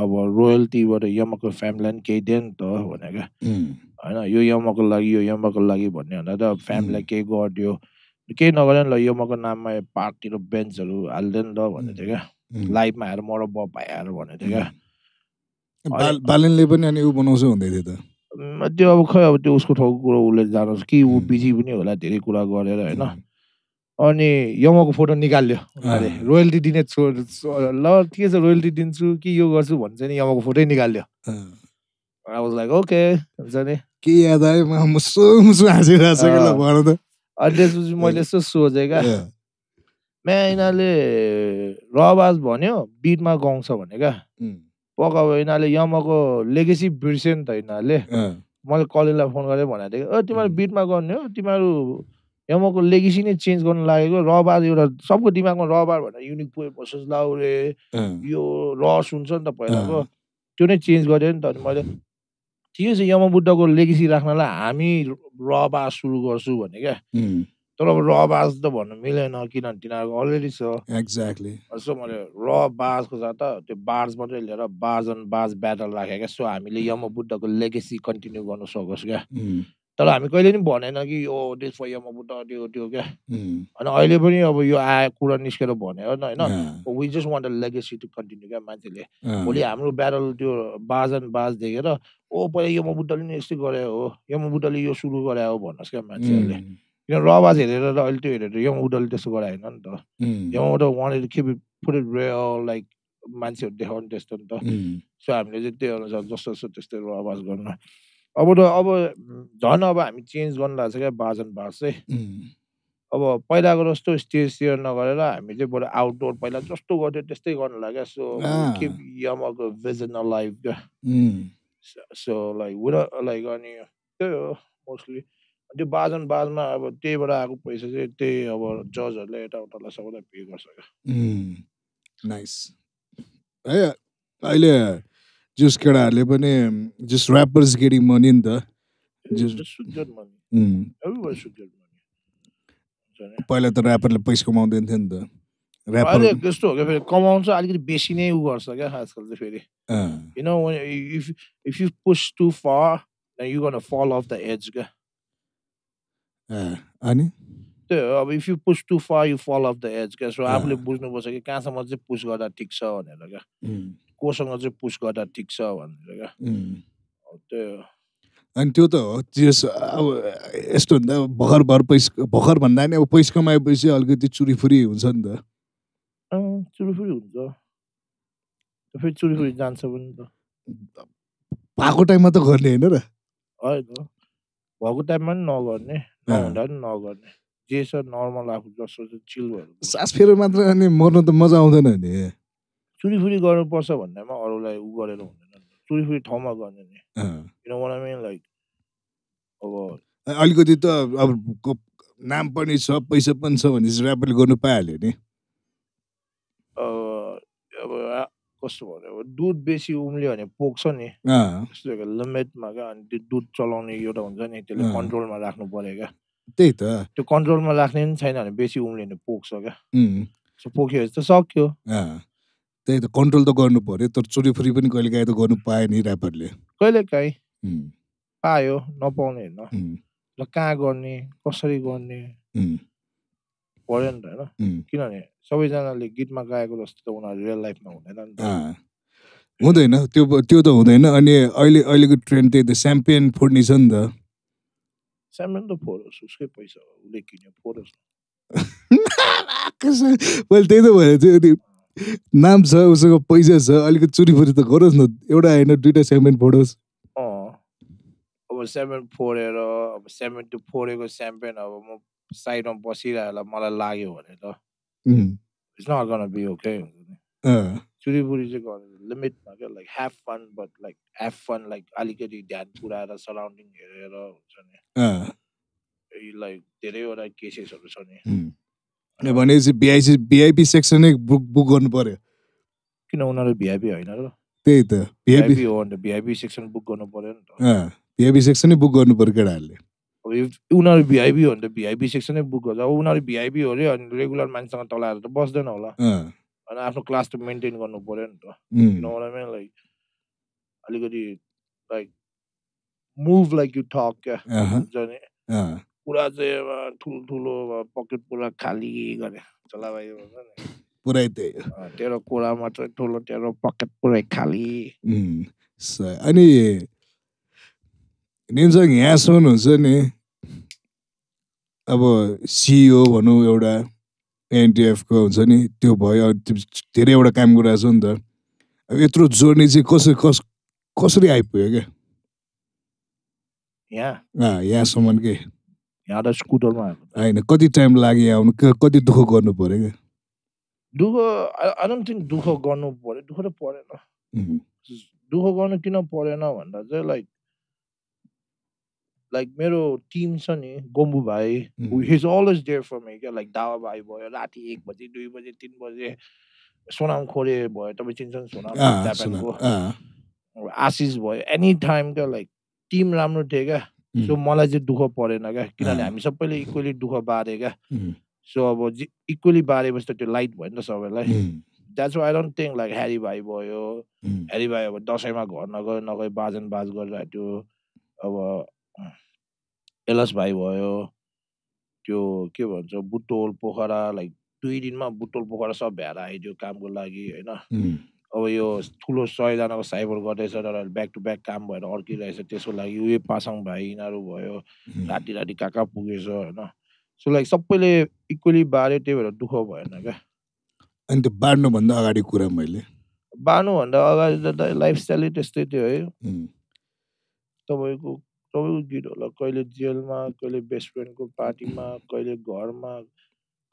अब रोयल्टीबाट यमाको फ्यामिलीलाई पनि केही दियो नि त भने क्या होइन यो यमाको लागि यो यमाको लागि भन्ने भन्दा त फ्यामिलीलाई केही गरिदियो। केही नगरे ल यमाको नाममा पार्कतिर बेन्चहरू हालिदियो नि त भनेको थियो क्या। उम्, लाइभमा आएर म र ब भाइ आएर भनेको थियो क्या। बालनले पनि अनि ऊ बनाउँछ भन्दै थियो त। त्यो अब खै अब त्यो उसको ठाउँको कुरो उसले जानुहोस् कि ऊ. बिजी पनि होला धेरै कुरा गरेर होइन। अनि यमको फोटो निकाल्यो उनीहरूले। अँ। रोयल्टी दिने छोड छो- ल ठिकै छ रोयल्टी दिन्छु कि यो गर्छु भन्छ नि यमको फोटै निकाल्यो। लाइक ओके हुन्छ नि। के याद आयो? मुसु मुसु हाँसिरहेको छ अनि त्यसपछि मैले यस्तो सोचेँ क्या म्या यिनीहरूले रबाज भन्यो बिटमा गाउँछ भने क्या अब यिनीहरूले यमको लेगेसी बिर्स्यो नि त यिनीहरूले। मैले कलिनलाई फोन गरेर भनेको थिएँ ओ तिमीहरू. बिटमा गर्ने हो तिमीहरू यमको लेगेसी नै चेन्ज गर्नु लागेको रबार एउटा सबको दिमागमा रबार भनेर युनिक पोए भर्सेस लाउरे यो रस हुन्छ नि त पहिलाको। त्यो नै चेन्ज गर्यो नि त अनि मैले ठिकै छ यम बुद्धको लेगेसी राख्नलाई हामी रबाज सुरु गर्छु भने क्या। तर अब रबाज त भन्नु मिलेन किनभने तिनीहरूको अलरेडी छ। एक्ज्याक्टली सो मैले र बाजको साथ त्यो बाज मात्रै लिएर बाज अन बाज ब्याटल राखेँ क्या। सो हामीले यम बुद्धको लेगेसी कन्टिन्यू गर्न सकोस् क्या। तर हामी कहिले पनि भनेन कि यो यम बुद्ध त्यो त्यो क्या? अनि अहिले पनि अब यो आए कुरा निस्केर भन्यो होइन? We just want legacy to continue क्या मान्छेले। भोलि हाम्रो ब्याटल त्यो बाज एन्ड बाज देखेर ओ पहिला यम बुद्धले नि यस्तै गरे हो यम बुद्धले यो सुरु गरे हो भन्नुहोस् क्या मान्छेहरूले। किन रबाज हेरेर र अहिले त्यो हेरेर यम बुद्धले त्यस्तो गरे होइन नि त। Want put it real like मान्छेहरू देखाउने त्यस्तो नि त। सो हामीले चाहिँ त्यही अनुसार जस्तो जस्तो त्यस्तै रबाज गर्न। अब त अब झन् अब हामी चेन्ज गर्नु लाग्छ क्या बाज एन्ड बाज चाहिँ अब पहिलाको जस्तो स्टेज सेयर नगरेर हामी चाहिँ बरु आउटडोर पहिला जस्तो गर्थ्यो त्यस्तै गर्नु लाग्यो सो। किप यमको भिजन लाइफ क्या। सो लाइक विन लाइक अनि त्यही हो मोस्टली त्यो बाजन बाजमा अब त्यहीबाट आएको पैसा चाहिँ त्यही अब जजहरूले यताउतालाई सबैलाई पे गर्छ क्या। नाइस है अहिले जस केटाहरूले पनि जस ऱ्यापर्स गेटिङ मनी नि त नि? पहिला त ऱ्यापरले पैसा कमाउँदैन थियो नि त। ऱ्यापर त्यस्तो हो क्या फेरि कमाउनु चाहिँ अलिकति बेसी नै उ गर्छ क्या आजकल चाहिँ फेरि। अँ, you know when if if you push too far then you're gonna fall off the edge क्या। अनि? त्यही हो अब if you push too far you fall off the edge क्या। सो आफूले। बुझ्नुपर्छ कि कहाँसम्म चाहिँ पुस गर्दा ठिक छ भनेर क्या। कोसँग चाहिँ पुस गर्दा ठिक छ भनेर क्या। त्यही हो। अनि त्यो त हो त्यस अब यस्तो हुन्छ अब भर्खर भर पैसा भर्खर भन्दा नि अब पैसा कमाएपछि अलिकति चुरीफुरी हुन्छ नि त। चुरीफुरी हुन्छ। फेरि चुरीफुरी जान्छ पनि त। पाएको टाइममा त गर्ने होइन र। होइन भएको टाइममा पनि नगर्ने नहुँदा पनि नगर्ने। जे छ नर्मल आफू जस्तो चाहिँ चिल भएर बस्नु। सास फेर मात्र अनि मर्नु त मजा आउँदैन नि। चुरीफुरी गर्नुपर्छ भन्नेमा अरूलाई उ गरेर हुँदैन। चुरीफुरी ठाउँमा गर्ने नि। अँ। किन मलाई लाइक अब अलिकति त अब नाम पनि छ पैसा पनि छ भने ऱ्यापरले गर्नु पाइहाल्यो नि। अब कस्तो भन्यो? अब दुध बेसी उम्ल्यो भने पोख्छ नि। त्यस्तो लिमिटमा क्या? अनि त्यो दुध चलाउने एउटा हुन्छ नि त्यसले। कन्ट्रोलमा राख्नु पर्यो क्या। त्यही त। त्यो कन्ट्रोलमा राख्ने पनि छैन भने बेसी उम्ल्यो भने पोख्छ क्या। सो पोख्यो भने त सक्यो। त्यही त कन्ट्रोल त गर्नु पर्यो तर चोरीफुरी पनि कहिले काहीँ त गर्नु पायो नि ऱ्यापरले कहिले काहीँ? पायो नपाउने होइन। र कहाँ गर्ने कसरी गर्ने? पर्यो नि त होइन। किनभने सबैजनाले गीतमा गाएको जस्तो त उनीहरू रियल लाइफमा हुँदैन नि त। हुँदैन। त्यो त्यो त हुँदैन। अनि अहिले अहिलेको ट्रेन्ड त्यही त स्याम्पेन फोड्ने छ नि त। स्यामन त फोरोस् उसकै पैसा हो उसले किन्यो फोरोस् मैले त्यही त भनेको थिएँ। नाम छ उसँग पैसा छ अलिकति चुरीफुरी त गरोस् न. एउटा होइन दुइटा स्याम्पेन फोडोस्. अब सेभेन फोरेर अब सेभेन त्यो फोरेको स्याम्पेन अब म साइडमा बसिरहेला मलाई लाग्यो भने त it's not gonna be okay अँ, चुरीबुरी चाहिँ गर्ने लिमिटमा क्या? Like have fun but like have fun like अलिकति ध्यान पुऱ्याएर सराउन्डिङ हेरेर हुन्छ नि। लाइक धेरैवटा केसेसहरू छ नि। भनेपछि बिआइसी बिआइपी सेक्सनै बुक बुक गर्नु पर्यो किन उनीहरू भिआइपी होइन र त्यही त भिआइपी भिआइपी हो भने भिआइपी सेक्सन बुक गर्नु पर्यो नि त भिआइपी सेक्सनै बुक गर्नु पर्यो केटाहरूले अब उनीहरू भिआइपी हो भने त भिआइपी सेक्सनै बुक गर्छ अब उनीहरू भिआइपी हो अरे अनि रेगुलर मान्छेसँग तलाएर त बस्दैन होला अनि आफ्नो क्लास त मेन्टेन गर्नु पर्यो नि त mean? Like, अलिकति like move like you talk क्या हुन्छ नि कुरा चाहिँ ठुल्ठुलो पकेट पुरा खाली गरे चला भाइ पुरै त्यही तेरो कुरा मात्रै ठुलो तेरो पकेट पुरै खाली अनि निम्सङ यहाँ सुन्नुहुन्छ नि अब सिइओ भनौँ एउटा एनटिएफको हुन्छ नि त्यो भयो धेरैवटा काम गरिरहेको छ नि त अब यत्रो जोड्ने चाहिँ कसरी कस कसरी आइपुग्यो क्या यहाँ यहाँसम्म के यहाँ त स्कुटरमा होइन कति टाइम लाग्यो आउनु? कति दुःख गर्नु पऱ्यो क्या? दुःख आई डोन्ट थिङ्क दुःख गर्नु पर्यो दुःख त परेन। दुःख गर्नु किन परेन भन्दा चाहिँ लाइक लाइक मेरो टिम छ नि गोम्बु भाइ he's always there for me क्या लाइक दावा भाइ भयो राति एक बजे दुई बजे तिन बजे सोनाम खोरे भयो तपाईँ चिन्छन् सोनाम जापानको आशिष भयो एनी टाइम क्या लाइक टिम राम्रो थियो क्या। सो मलाई चाहिँ दुःख परेन क्या किनभने। हामी सबैले इक्वली दुःख बारे क्या। सो अब इक्वली बारेपछि त त्यो लाइट भयो नि त सबैलाई। That's I don't think like Harry भाइ भयो ह्यारी भाइ अब दसैँमा घर नगयो नगयो बाजन बाज गरिरहेको थियो। अब एलस भाइ भयो त्यो के भन्छ बुटोल पोखरा लाइक दुई दिनमा बुटोल पोखरा सब भ्याएर आइदियो कामको लागि होइन? अब यो ठुलो सयजनाको साइबर गर्दैछ तर ब्याक टु ब्याक काम भएर अर्किरहेछ त्यसको लागि उयो पासाङ भाइ यिनीहरू भयो राति राति कहाँ कहाँ पुगेछ होइन। सो लाइक सबैले इक्वली बाऱ्यो त्यही भएर दुःख भएन क्या। अनि त्यो बाँड्नुभन्दा अगाडि कुरा मैले? बार्नुभन्दा अगाडि त लाइफस्टाइलै त्यस्तै थियो है। तपाईँको तपाईँको गीत होला कहिले जेलमा कहिले बेस्ट फ्रेन्डको पार्टीमा कहिले घरमा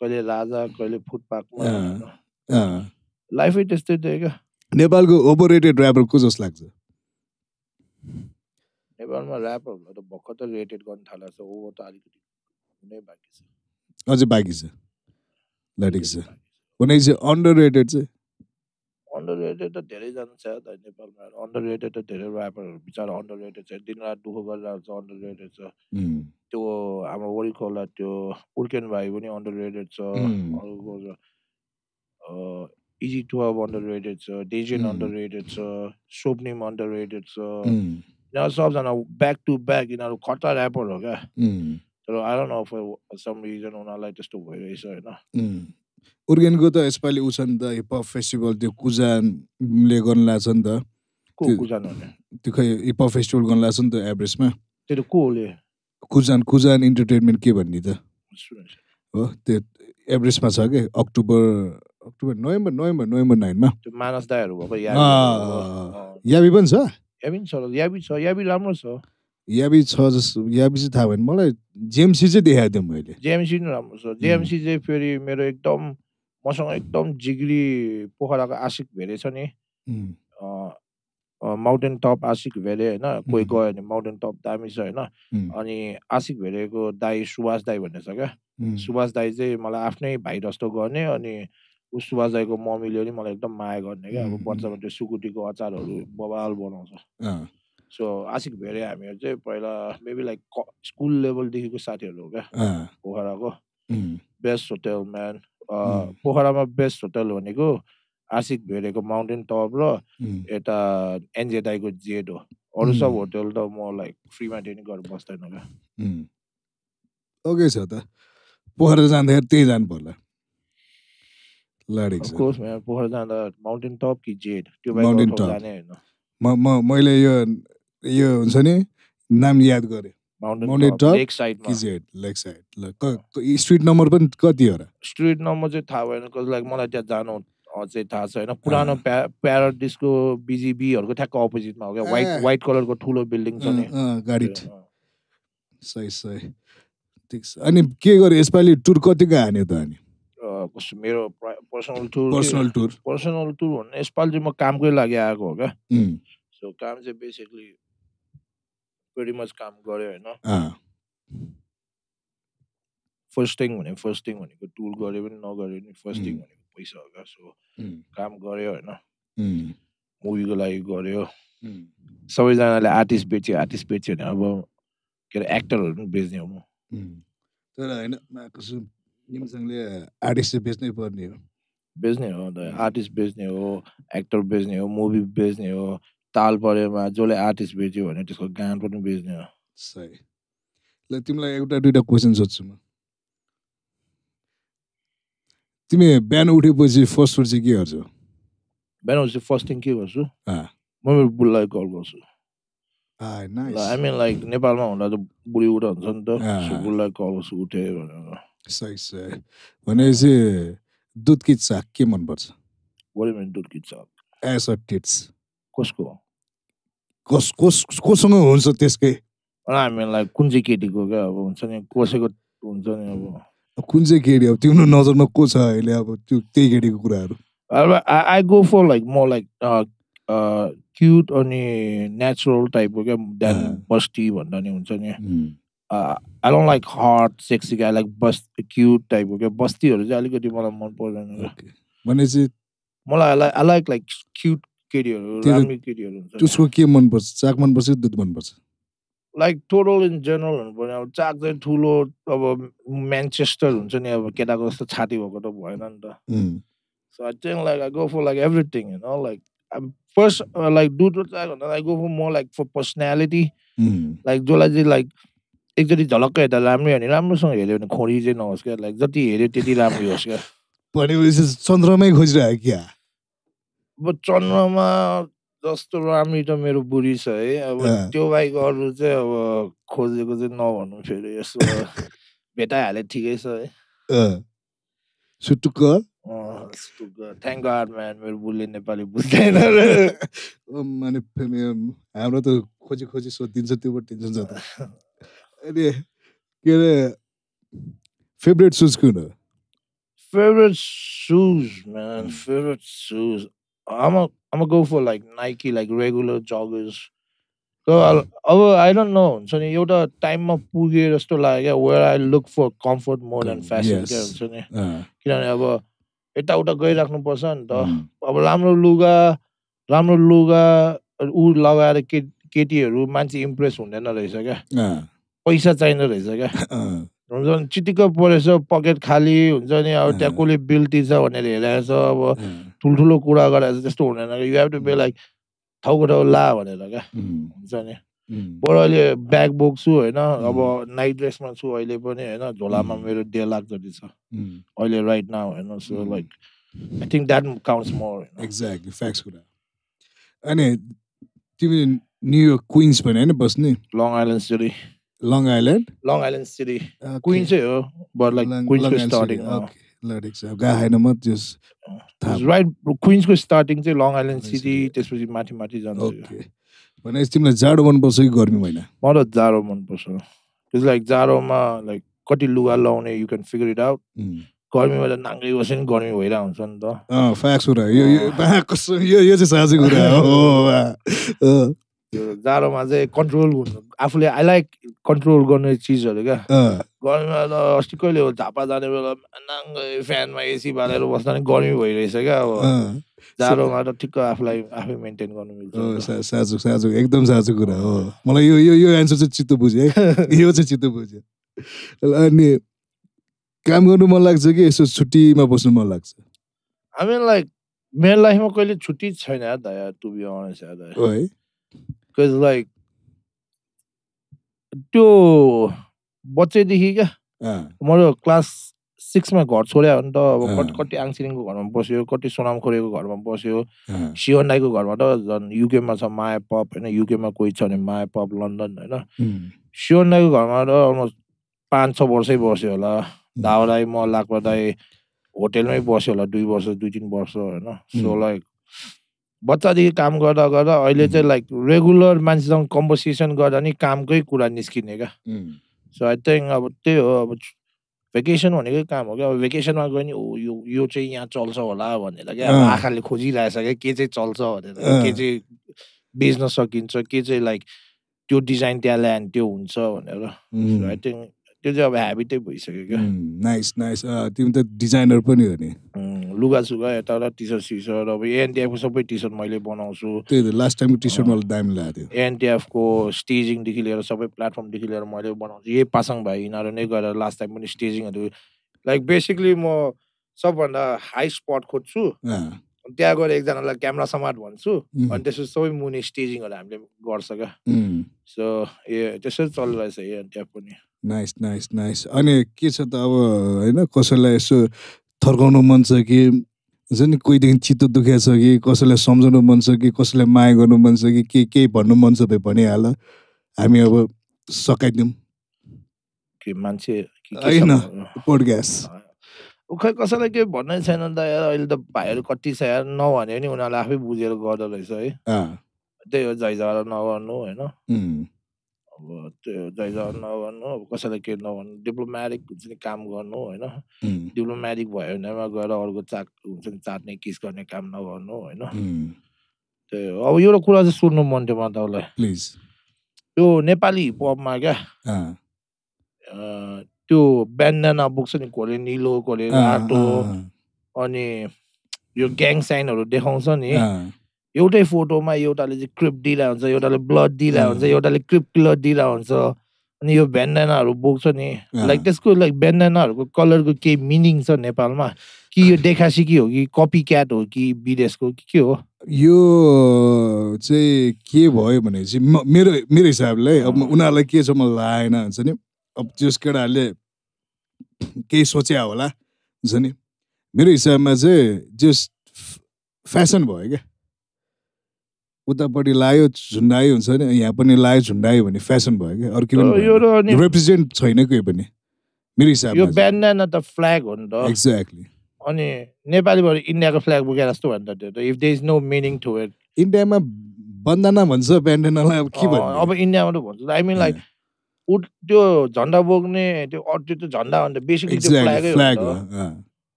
कहिले राजा कहिले फुटपाथमा लाइफै त्यस्तै थियो क्या। नेपालको ओभर रेटेड ऱ्यापर को जस्तो लाग्छ? नेपालमा ऱ्यापरहरूलाई त भर्खर त रेटेड गर्न थालेको छ। ओभर त अलिकति हुनै बाँकी छ। अझै बाँकी छ। ल ठिक छ। भनेपछि अन्डर रेटेड चाहिँ? अन्डर रेटेड त धेरैजना छ नेपालमा। अन्डर रेटेड त धेरै ऱ्यापरहरू बिचरा अन्डर रेटेड छ। दिनरात दुःख गरिरहेको छ अन्डर रेटेड छ। उम्, त्यो हाम्रो वरिपरिको त्यो उर्केन भाइ पनि अन्डर रेटेड छ अरूको छ इजी टुवेल्भ अन्डर रेटेड छ डेजेन अन्डर रेटेड छ सोपनिम अन्डर रेटेड छ यिनीहरू सबजना ब्याक टु ब्याक यिनीहरू खतरा ऱ्यापर हो क्या तर I don't know for some reason उनीहरूलाई त्यस्तो भइरहेछ होइन। उर्गेनको त यसपालि ऊ छ नि त हिपहप फेस्टिभल त्यो कुजानले गर्नु लाग्छ नि त को कुजान भने त्यो खै हिपहप फेस्टिभल गर्नु लाग्छ नि त एभरेजमा त्यो त कुजान कुजान इन्टरटेनमेन्ट के भन्ने त। हो त्यो एभरेजमा छ कि October October November November November नाइनमा। त्यो मानस दाईहरू भएको याबी पनि छ? याबी छ याबी छ याबी राम्रो छ। याबी छ जस्तो याबी चाहिँ थाहा भएन। मलाई जेएमसी चाहिँ देखाएको थिएँ मैले। जेएमसी पनि राम्रो छ। जेएमसी चाहिँ फेरि मेरो एकदम मसँग एकदम जिग्री पोखराको आशिक भेरे छ नि। माउन्टेन टप आशिक भेरे होइन? कोही. गयो भने माउन्टेन टप दामी छ होइन? अनि आशिक भेरेको दाई सुभाष दाई भन्ने छ क्या? सुभाष दाई चाहिँ मलाई आफ्नै भाइ जस्तो गर्ने अनि ऊ सुभाष दाईको मम्मीले पनि मलाई एकदम माया गर्ने क्या अब बच्चामा त्यो सुकुटीको अचारहरू बबाल बनाउँछ। सो आशिक भेरे हामीहरू चाहिँ पहिला मेबी लाइक स्कुल लेभलदेखिको साथीहरू हो क्या पोखराको। Best hotel man. पोखरामा बेस्ट होटल भनेको आशिक भेरेको माउन्टेन टप र यता एनजेदाईको जेड हो। अरू सब. होटल त म लाइक फ्रीमा ट्रेनिङ गरेर बस्दैन क्या। ओके छ त। पोखरा जाँदाखेरि त्यही जानु पर्ला छ पोखरा जाँदा माउन्टेन टप कि जेड त्यो होइन म म मैले यो यो हुन्छ नि नाम याद गरेँ। माउन्टेन टप लेक साइडमा किजेड लेग साइड ल क- क- स्ट्रिट नम्बर पनि कति हो र? स्ट्रिट नम्बर चाहिँ थाहा भएन कज लाइक मलाई त्यहाँ जानु अझै थाहा छ होइन। पुरानो प्या प्याराडिसको बिजिबीहरूको ठ्याक्क अपोजिटमा हो क्या? ए। व्हाइट व्हाइट कलरको ठुलो बिल्डिङ छ नि। गाडी। सही सही। ठिक छ। अनि के गर्यो? यसपालि टुर कतिको हान्यो त अनि? कस्तो मेरो personal tour personal tour personal tour भन्ने यसपालि चाहिँ म कामकै लागि आएको हो क्या सो काम चाहिँ बेसिकली भेरी मच काम गऱ्यो होइन फर्स्ट थिङ भने फर्स्ट थिङ भनेको टुर गऱ्यो पनि नगऱ्यो नि फर्स्ट थिङ. भनेको पैसा हो क्या सो काम गऱ्यो होइन मुभीको लागि गऱ्यो सबैजनाले आर्टिस्ट बेच्यो आर्टिस्ट बेच्यो भने अब के अरे एक्टरहरू पनि बेच्ने हो म। तर होइन निमसँगले आर्टिस्ट चाहिँ बेच्नै पर्ने हो। बेच्ने हो अन्त आर्टिस्ट बेच्ने हो एक्टर बेच्ने हो मुभी बेच्ने हो ताल परेमा जसले आर्टिस्ट बेच्यो भने त्यसको गान पनि बेच्ने हो। सही। ल तिमीलाई एउटा दुइटा क्वेसन सोध्छु म। तिमी बिहान उठेपछि फर्स्ट फुड चाहिँ के गर्छौ? बिहान उठेपछि फर्स्ट थिङ के गर्छु? म मेरो बुढलाई कल गर्छु। आई मिन लाइक नेपालमा हुँदा त बुढी उठ हुन्छ नि त। बुढलाई कल गर्छु उठे भनेर। सही सही। भनेपछि दुध कि चाक के मनपर्छ? दुध एस अ टिट्स। कसको? कस कस कोसँग हुन्छ त्यसकै? हामीलाई कुन चाहिँ केटीको क्या अब हुन्छ नि कसैको हुन्छ नि अब। कुन चाहिँ केटी अब तिम्रो नजरमा को छ अहिले अब त्यो त्यही केटीको कुराहरू? अब आई गो फर लाइक म लाइक क्युट अनि नेचुरल टाइपको क्या। बस्टी भन्दा नि हुन्छ नि। I don't like hot sexy I like bus cute टाइपको क्या बस्तीहरू चाहिँ अलिकति मलाई मन पर्दैन भनेपछि मलाई like I like like cute केटीहरू राम्री केटीहरू हुन्छ। उसको के मनपर्छ? चाक मनपर्छ दुध मनपर्छ? लाइक टोटल इन जेनरल हुनु पर्ने अब चाक चाहिँ ठुलो अब म्यान्चेस्टर हुन्छ नि अब केटाको जस्तो छाती भएको त भएन नि त। for like everything, you know. Like I'm first uh, like dude with like and then I go for more like for personality. उम्, Like जसलाई चाहिँ like एकचोटि झलक्क हेर्दा राम्रै अनि राम्रोसँग हेऱ्यो भने खोरी चाहिँ नहोस् क्या लाइक जति हेऱ्यो त्यति राम्रो होस् क्या भनेपछि चन्द्रमै खोजिरह्यो क्या अब चन्द्रमा जस्तो राम्री त मेरो बुढी छ है अब। त्यो बाहेक अरू चाहिँ अब खोजेको चाहिँ नभन्नु फेरि यसो भेटाइहाले ठिकै छ है। सुटुक्क थ्याङ्क गड म्यान मेरो बुढीले नेपाली बुझ्दैन हाम्रो त खोजी खोजी सोधिदिन्छ त्यो पनि टेन्सन छ त like Nike like regular joggers अब आई डोन्ट नो हुन्छ नि एउटा टाइममा पुगे जस्तो लाग्यो क्या where I look for comfort more than fashion के हुन्छ नि किनभने अब यताउता गइराख्नुपर्छ नि त। अब राम्रो लुगा राम्रो लुगा ऊ लगाएर के केटीहरू मान्छे इम्प्रेस हुँदैन रहेछ क्या। पैसा चाहिँदो रहेछ क्या? हुन्छ नि चिटिक्क परेछ पकेट खाली हुन्छ नि अब त्यहाँ। कसले बिल तिर्छ भनेर हेरेको छ अब ठुल्ठुलो कुरा गरेर चाहिँ त्यस्तो हुँदैन you have to be like ठाउँको ठाउँ ला भनेर क्या। हुन्छ नि। बरु अहिले ब्याग बोक्छु होइन अब नाइट ड्रेसमा छु अहिले पनि होइन झोलामा। मेरो डेढ लाख जति छ। अहिले राइट नाउ होइन so. Like I think that counts more exactly facts कुरा। अनि तिमी न्युयोर्क क्विन्स भने होइन बस्ने? Long Island City Long Island Long Island City Queen चाहिँ हो बट लाइक क्विन्सको स्टार्टिङ राइट क्विन्सको स्टार्टिङ चाहिँ लङ आइल्यान्ड सिटी. त्यसपछि माथि माथि जान्छ भनेपछि तिमीलाई जाडो मनपर्छ कि गर्मी महिना मलाई जाडो मनपर्छ लाइक जाडोमा लाइक कति लुगा लाउने you can figure it out गर्मीमा त नाङ्गै बस्यो नि गर्मी भइरहेको हुन्छ नि त फ्याक्स कुरा यो यो चाहिँ साँच्चै कुरा हो जाडोमा चाहिँ कन्ट्रोल हुनु आफूले आई लाइक कन्ट्रोल गर्ने चिजहरू क्या। गर्मीमा त अस्ति कहिले हो झापा जाने बेला फ्यानमा एसी बालेर बस्दा नि गर्मी भइरहेछ क्या अब। जाडोमा त ठिक्क आफूलाई आफै मेन्टेन गर्नु मिल्छ। साँचो साँचो एकदम साँचो कुरा हो। मलाई यो यो यो एन्सर चाहिँ चित्त बुझ्यो है। यो चाहिँ चित्त बुझ्यो। अनि काम गर्नु मन लाग्छ कि यसो छुट्टीमा बस्नु मन लाग्छ? Mean like मेरो लाइफमा कहिले छुट्टी छैन यार टु बी अनेस्ट यार है बिकज लाइक त्यो बच्चैदेखि क्या मेरो क्लास सिक्समा घर छोड्यो भने त अब। कति कति आङसिरिङको घरमा बस्यो कति सोनामखोरेको घरमा बस्यो अँ, सियोन दाईको घरमा त झन् युकेमा छ माया पप होइन? युकेमा कोही छ भने माया पप लन्डन होइन? उम्, सियोन दाईको घरमा त अलमोस्ट पाँच छ वर्षै बस्यो होला। धावा दाई म लाक्पा दाई होटेलमै बस्यो होला दुई वर्ष दुई तिन वर्ष होइन? सो. लाइक बच्चादेखि काम गर्दा गर्दा अहिले चाहिँ लाइक रेगुलर मान्छेसँग कम्पोसिसन गर्दा नि कामकै कुरा निस्किने क्या। सो आई थिङ्क अब त्यही हो अब भेकेसन भनेकै काम हो क्या। अब भेकेसनमा गयो नि ओ यो यो चाहिँ यहाँ चल्छ होला भनेर क्या। अब। आँखाले खोजिरहेछ क्या के चाहिँ चल्छ भनेर। के चाहिँ बेच्न सकिन्छ के चाहिँ लाइक त्यो डिजाइन त्यहाँ ल्यायो भने त्यो हुन्छ भनेर। आई थिङ्क त्यो चाहिँ अब ह्याबिटै भइसक्यो क्या। नाइस नाइस तिमी त डिजाइनर पनि हो नि। लुगा सुगा यताउता टी सर्ट सी सर्ट अब एनटिएफको सबै टी सर्ट मैले बनाउँछु। त्यही त लास्ट टाइमको टी सर्ट मलाई दामी लाग्यो थियो। एनटिएफको स्टेजिङदेखि लिएर सबै प्लेटफर्मदेखि लिएर मैले बनाउँछु। यही पासाङ भाइ यिनीहरू नै गरेर लास्ट टाइम पनि स्टेजिङहरू लाइक बेसिकली म सबभन्दा हाई स्पट खोज्छु। त्यहाँ गएर एकजनालाई क्यामेरा समाट भन्छु। अनि त्यसपछि सबै मुनि स्टेजिङहरू हामीले गर्छ क्या। सो ए त्यसरी चलिरहेछ एनटिएफ पनि। नाइस नाइस नाइस अनि के छ त अब होइन कसैलाई यसो थर्काउनु मन छ कि हुन्छ नि कोहीदेखि चित्त दुखेको छ कि कसैलाई सम्झाउनु मन छ कि कसैलाई माया गर्नु मन छ कि के केही भन्नु मन छ भने भनिहाल। हामी अब सकाइदिउँ। कि मान्छे होइन। पोडकास्ट खै कसैलाई केही भन्नै छैन त यार अहिले त भाइहरू कति छ यार नभने नि उनीहरूले आफै बुझेर गर्दो रहेछ है। त्यही हो झैझगडा नगर्नु होइन। अब त्यो जहिले नगर्नु अब कसैलाई केही नगर्नु डिप्लोमेटिक हुन्छ नि काम गर्नु होइन। डिप्लोमेटिक भयो भनेमा गएर अर्को चाट हुन्छ नि चाट्ने किस गर्ने काम नगर्नु होइन। उम्, त्यो अब एउटा कुरा चाहिँ सोध्नु मन थियो मलाई तपाईँलाई। प्लिज त्यो नेपाली हिपहपमा क्या त्यो ब्यान्डाना बोक्छ नि कसले निलो कसले रातो अनि यो ग्याङ साइनहरू देखाउँछ नि। एउटै फोटोमा एउटाले चाहिँ क्रिप दिइरहेको हुन्छ एउटाले ब्लड दिइरहेको हुन्छ। एउटाले क्रिप किलर दिइरहेको हुन्छ अनि यो ब्यान्डानाहरू बोक्छ नि। लाइक त्यसको लाइक ब्यान्डानाहरूको कलरको केही मिनिङ छ नेपालमा? कि यो देखासिकी हो कि कपी क्याट हो कि विदेशको? कि के हो? यो चाहिँ के भयो भने चाहिँ मेरो मेरो हिसाबले अब। उनीहरूलाई के छ मलाई लागेन हुन्छ नि? अब त्यस केटाहरूले केही सोच्या होला हुन्छ नि? मेरो हिसाबमा चाहिँ जस्ट फेसन भयो क्या। उतापट्टि लायो झुन्डायो हुन्छ नि यहाँ पनि लायो झुन्डायो भने फेसन भयो क्या? अरू के तर यो र पनि अनि रिप्रेजेन्ट छैन कोही पनि। मेरो यो हिसाबमा ब्यान्डाना त फ्ल्याग हो नि त। एक्ज्याक्टली अनि नेपालीबाट इन्डियाको फ्ल्याग बोकेर जस्तो त त्यो त if there is no meaning to it इन्डियामा बन्दना भन्छ ब्यान्डेनालाई अब के भन्ने? अब इन्डियामा त भन्छ। आई मिन लाइक उट त्यो झन्डा बोक्ने त्यो त्यो त झन्डा भन्दा बेसिकली त्यो फ्ल्यागै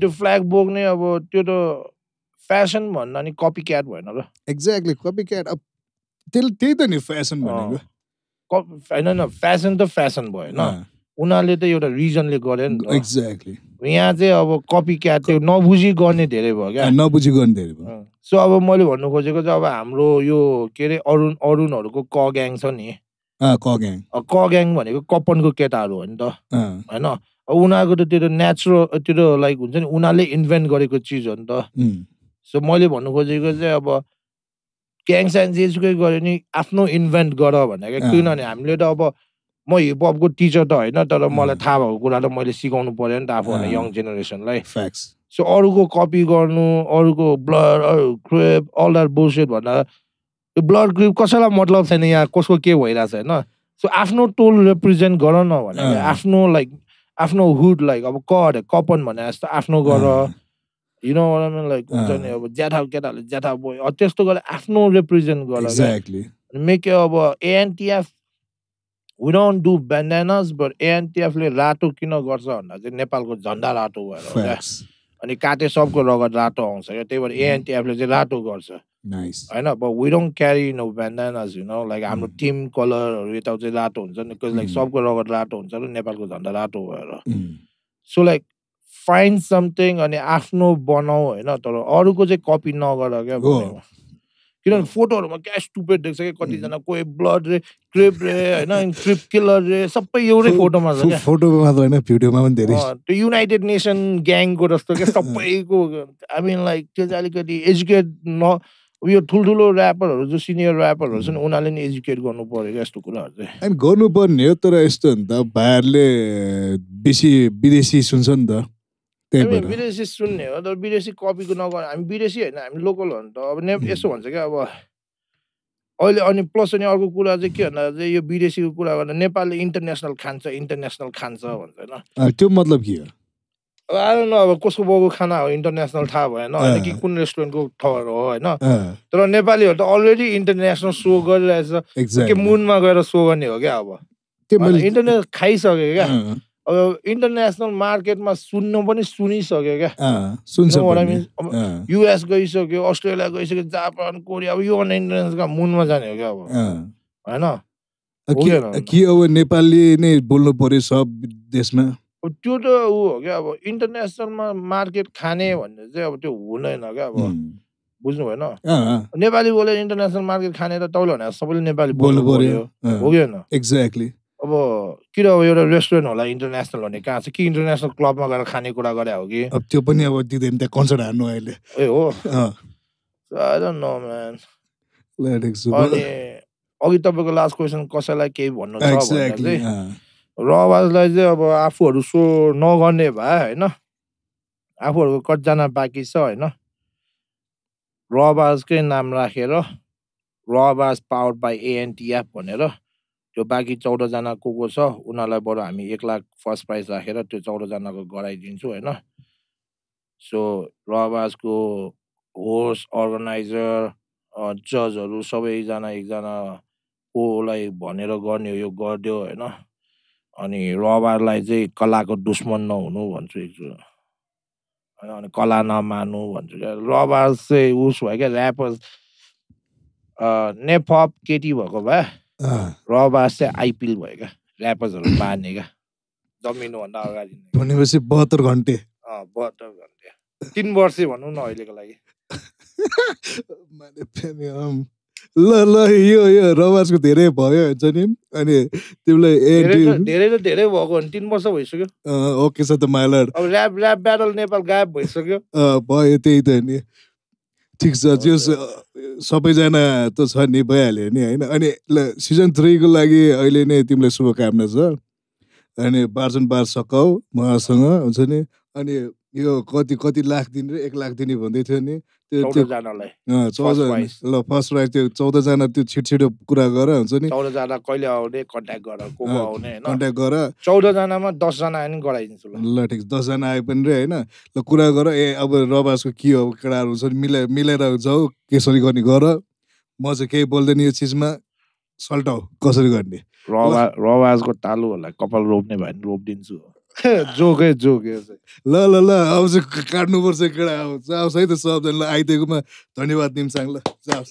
त्यो फ्ल्याग बोक्ने अब त्यो त फेसन भन्दा नि कपी क्याट भएन र एक्ज्याक्टली कपी क्याट अब त्यसले त्यही त नि फेसन भनेको। होइन न फेसन त फेसन भयो होइन उनीहरूले त एउटा रिजनले गरे नि एक्ज्याक्टली यहाँ चाहिँ अब कपी क्याट त्यो नबुझी गर्ने धेरै भयो क्या। नबुझी गर्ने धेरै भयो। सो अब मैले भन्नु खोजेको चाहिँ अब हाम्रो यो के अरे अरुण अरुणहरूको क ग्याङ छ नि। अँ कग्याङ अब क ग्याङ भनेको कपनको केटाहरू हो नि त। होइन? अब उनीहरूको त त्यो त नेचुरल त्यो त लाइक हुन्छ नि उनीहरूले इन्भेन्ट गरेको चिज हो नि त। सो मैले भन्नु खोजेको चाहिँ अब साइन्स जेसुकै गऱ्यो नि आफ्नो इन्भेन्ट गर भनेको अँ। किनभने हामीले त अब म हिपहपको टिचर त होइन तर मलाई। थाहा भएको कुरा त मैले सिकाउनु पर्यो नि त आफूलाई अँ। यङ जेनेरेसनलाई सो अरूको कपी गर्नु अरूको ब्लड अरू क्रेप अल द्याट बुलसेट भन्दा त्यो ब्लड ग्रुप कसैलाई मतलब छैन यहाँ कसको के भइरहेछ होइन सो आफ्नो टोल रिप्रेजेन्ट गर न भने। आफ्नो लाइक आफ्नो हुड लाइक अब क कपन भने जस्तो आफ्नो गर यु नो लाइक हुन्छ नि अँ। अब ज्याठा केटाहरूले ज्याठा बोय त्यस्तो गरेर आफ्नो रिप्रेजेन्ट गर एक्ज्याक्टली मेक अब ANTF we don't do bandanas but एएनटिएफले रातो किन गर्छ भन्दा चाहिँ नेपालको झन्डा रातो भएर अनि काटे सबको रगत रातो आउँछ क्या? त्यही भएर एएनटिएफले चाहिँ रातो गर्छ। होइन? अब we don't carry no bandanas you know like हाम्रो Mm. टिम कलरहरू यता चाहिँ रातो हुन्छ नि लाइक Mm. सबको रगत रातो हुन्छ र नेपालको झन्डा रातो भएर। सो लाइक फाइन्ड समथिङ अनि आफ्नो बनाऊ होइन? तर अरूको चाहिँ कपी नगर क्या। किनभने फोटोहरूमा क्या स्टुपेड देख्छ कि कतिजना कोही ब्लड रे क्रिप रे होइन? क्रिप किलर रे सबै एउटै फोटोमा छ क्या? फोटोमा मात्र होइन भिडियोमा पनि धेरै। त्यो युनाइटेड नेसन ग्याङको जस्तो क्या? सबैको आई मिन लाइक त्यो चाहिँ अलिकति एजुकेट न उयो ठुल्ठुलो ऱ्यापरहरू जो सिनियर ऱ्यापरहरू छन् उनीहरूले नि एजुकेट गर्नु पऱ्यो क्या यस्तो कुराहरू चाहिँ। अनि गर्नुपर्ने हो तर यस्तो नि त भाइहरूले बेसी विदेशी सुन्छ नि त। त्यही विदेशी सुन्ने हो तर विदेशी कपीको नगर हामी विदेशी होइन हामी लोकल हो नि त। अब ने उम्. यसो भन्छ क्या अब अहिले अनि प्लस अनि अर्को कुरा चाहिँ के भन्दा चाहिँ यो विदेशीको कुरा गर्दा नेपालले इन्टरनेसनल खान्छ इन्टरनेसनल खान्छ भन्छ होइन। त्यो मतलब के हो? अब आएर न अब कसको बाउको खाना हो इन्टरनेसनल थाहा भएन होइन कि। कुन रेस्टुरेन्टको ठहर हो होइन। तर नेपालीहरू त अलरेडी इन्टरनेसनल सो गरिरहेछ। के मुनमा गएर सो गर्ने हो क्या अब। इन्टरनेट खाइसक्यो क्या। अब इन्टरनेसनल मार्केटमा सुन्नु पनि सुनिसक्यो क्या। सुन्छ? अब युएस गइसक्यो अस्ट्रेलिया गइसक्यो जापान कोरिया अब यो भन्ने इन्टरनेसनलका मुनमा जाने हो क्या अब। होइन? के अब नेपाली नै बोल्नु पर्यो सब देशमा? त्यो त ऊ हो क्या अब इन्टरनेसनलमा मार्केट खाने भन्ने चाहिँ अब त्यो हुँदैन क्या अब। बुझ्नु भएन? नेपाली बोलेर इन्टरनेसनल मार्केट खाने त तपाईँले भने सबैले नेपाली बोल्नु पर्यो। हो कि होइन एक्ज्याक्टली अब किन अब एउटा रेस्टुरेन्ट होला इन्टरनेसनल भन्ने कहाँ छ? कि इन्टरनेसनल क्लबमा गएर खाने कुरा गरे हो कि? अब त्यो पनि अब दिँदैन त्यहाँ कन्सर्ट हान्नु अहिले। ए हो. अनि अघि तपाईँको लास्ट क्वेसन कसैलाई केही भन्नु छ भन्दा एक्ज्याक्टली चाहिँ अब आफूहरू सो नगर्ने भए होइन आफूहरूको कतिजना बाँकी छ होइन रवाजकै नाम राखेर रवाज पावर बाई एएनटिएफ भनेर त्यो बाँकी चौधजना को को छ उनीहरूलाई बरु हामी एक लाख फर्स्ट प्राइज राखेर त्यो चौधजनाको गराइदिन्छु होइन? सो रवाजको होस्ट अर्गनाइजर जजहरू सबैजना एकजना ओलाई भनेर गर्ने यो गरिदियो होइन? अनि रबारलाई चाहिँ कलाको दुश्मन नहुनु भन्छु एकचोटि होइन? अनि कला नमानु भन्छु क्या। रबार चाहिँ उस भयो क्या ऱ्यापर नेपप केटी भएको भए अँ, रबार चाहिँ आइपिएल भयो क्या ऱ्यापर्सहरू मार्ने क्या जमिनुभन्दा अगाडि नै। भनेपछि बहत्तर घन्टे। अँ, बहत्तर घन्टे। तिन वर्ष भनौँ न अहिलेको लागि। ल ल यो यो रवाजको धेरै भयो हुन्छ नि? अनि तिमीलाई ए धेरै त धेरै भएको भने तिन वर्ष भइसक्यो। ओके छ त माइलर अब ऱ्याप ऱ्याप ब्याटल नेपाल गायब भइसक्यो। भयो त्यही त नि। ठिक छ त्यो सबैजना त छ नि भइहाल्यो नि होइन? अनि ल सिजन थ्रीको लागि अहिले नै तिमीलाई शुभकामना छ। अनि बार्जन बार सकाउ उहाँसँग हुन्छ नि? अनि यो कति कति लाख दिने एक लाख दिने भन्दै थियो नि। चौधजनालाई. ल फर्स्ट प्राइज त्यो चौधजना त्यो छिटो छिटो कुरा गर हुन्छ नि। चौधजना कहिले आउने कन्ट्याक्ट गर को को आउने कन्ट्याक्ट गर। चौधजनामा दसजना आयो नि गराइदिन्छु ल। ल ठिक दसजना आए पनि रे होइन? ल कुरा गर ए अब रबासको के हो केटाहरू हुन्छ मिलाएर जाऊ कसरी गर्ने गर। म चाहिँ केही बोल्दैन यो चिजमा। सल्टाउ कसरी गर्ने? रवा रवाजको तालुहरूलाई कपाल रोप्ने भयो भने रोपिदिन्छु। जोकै चाहिँ ल ल ल अब चाहिँ काट्नुपर्छ केटा अब जाओस् है त सबजनालाई आइदिएकोमा धन्यवाद निम्साङ ल जाओस्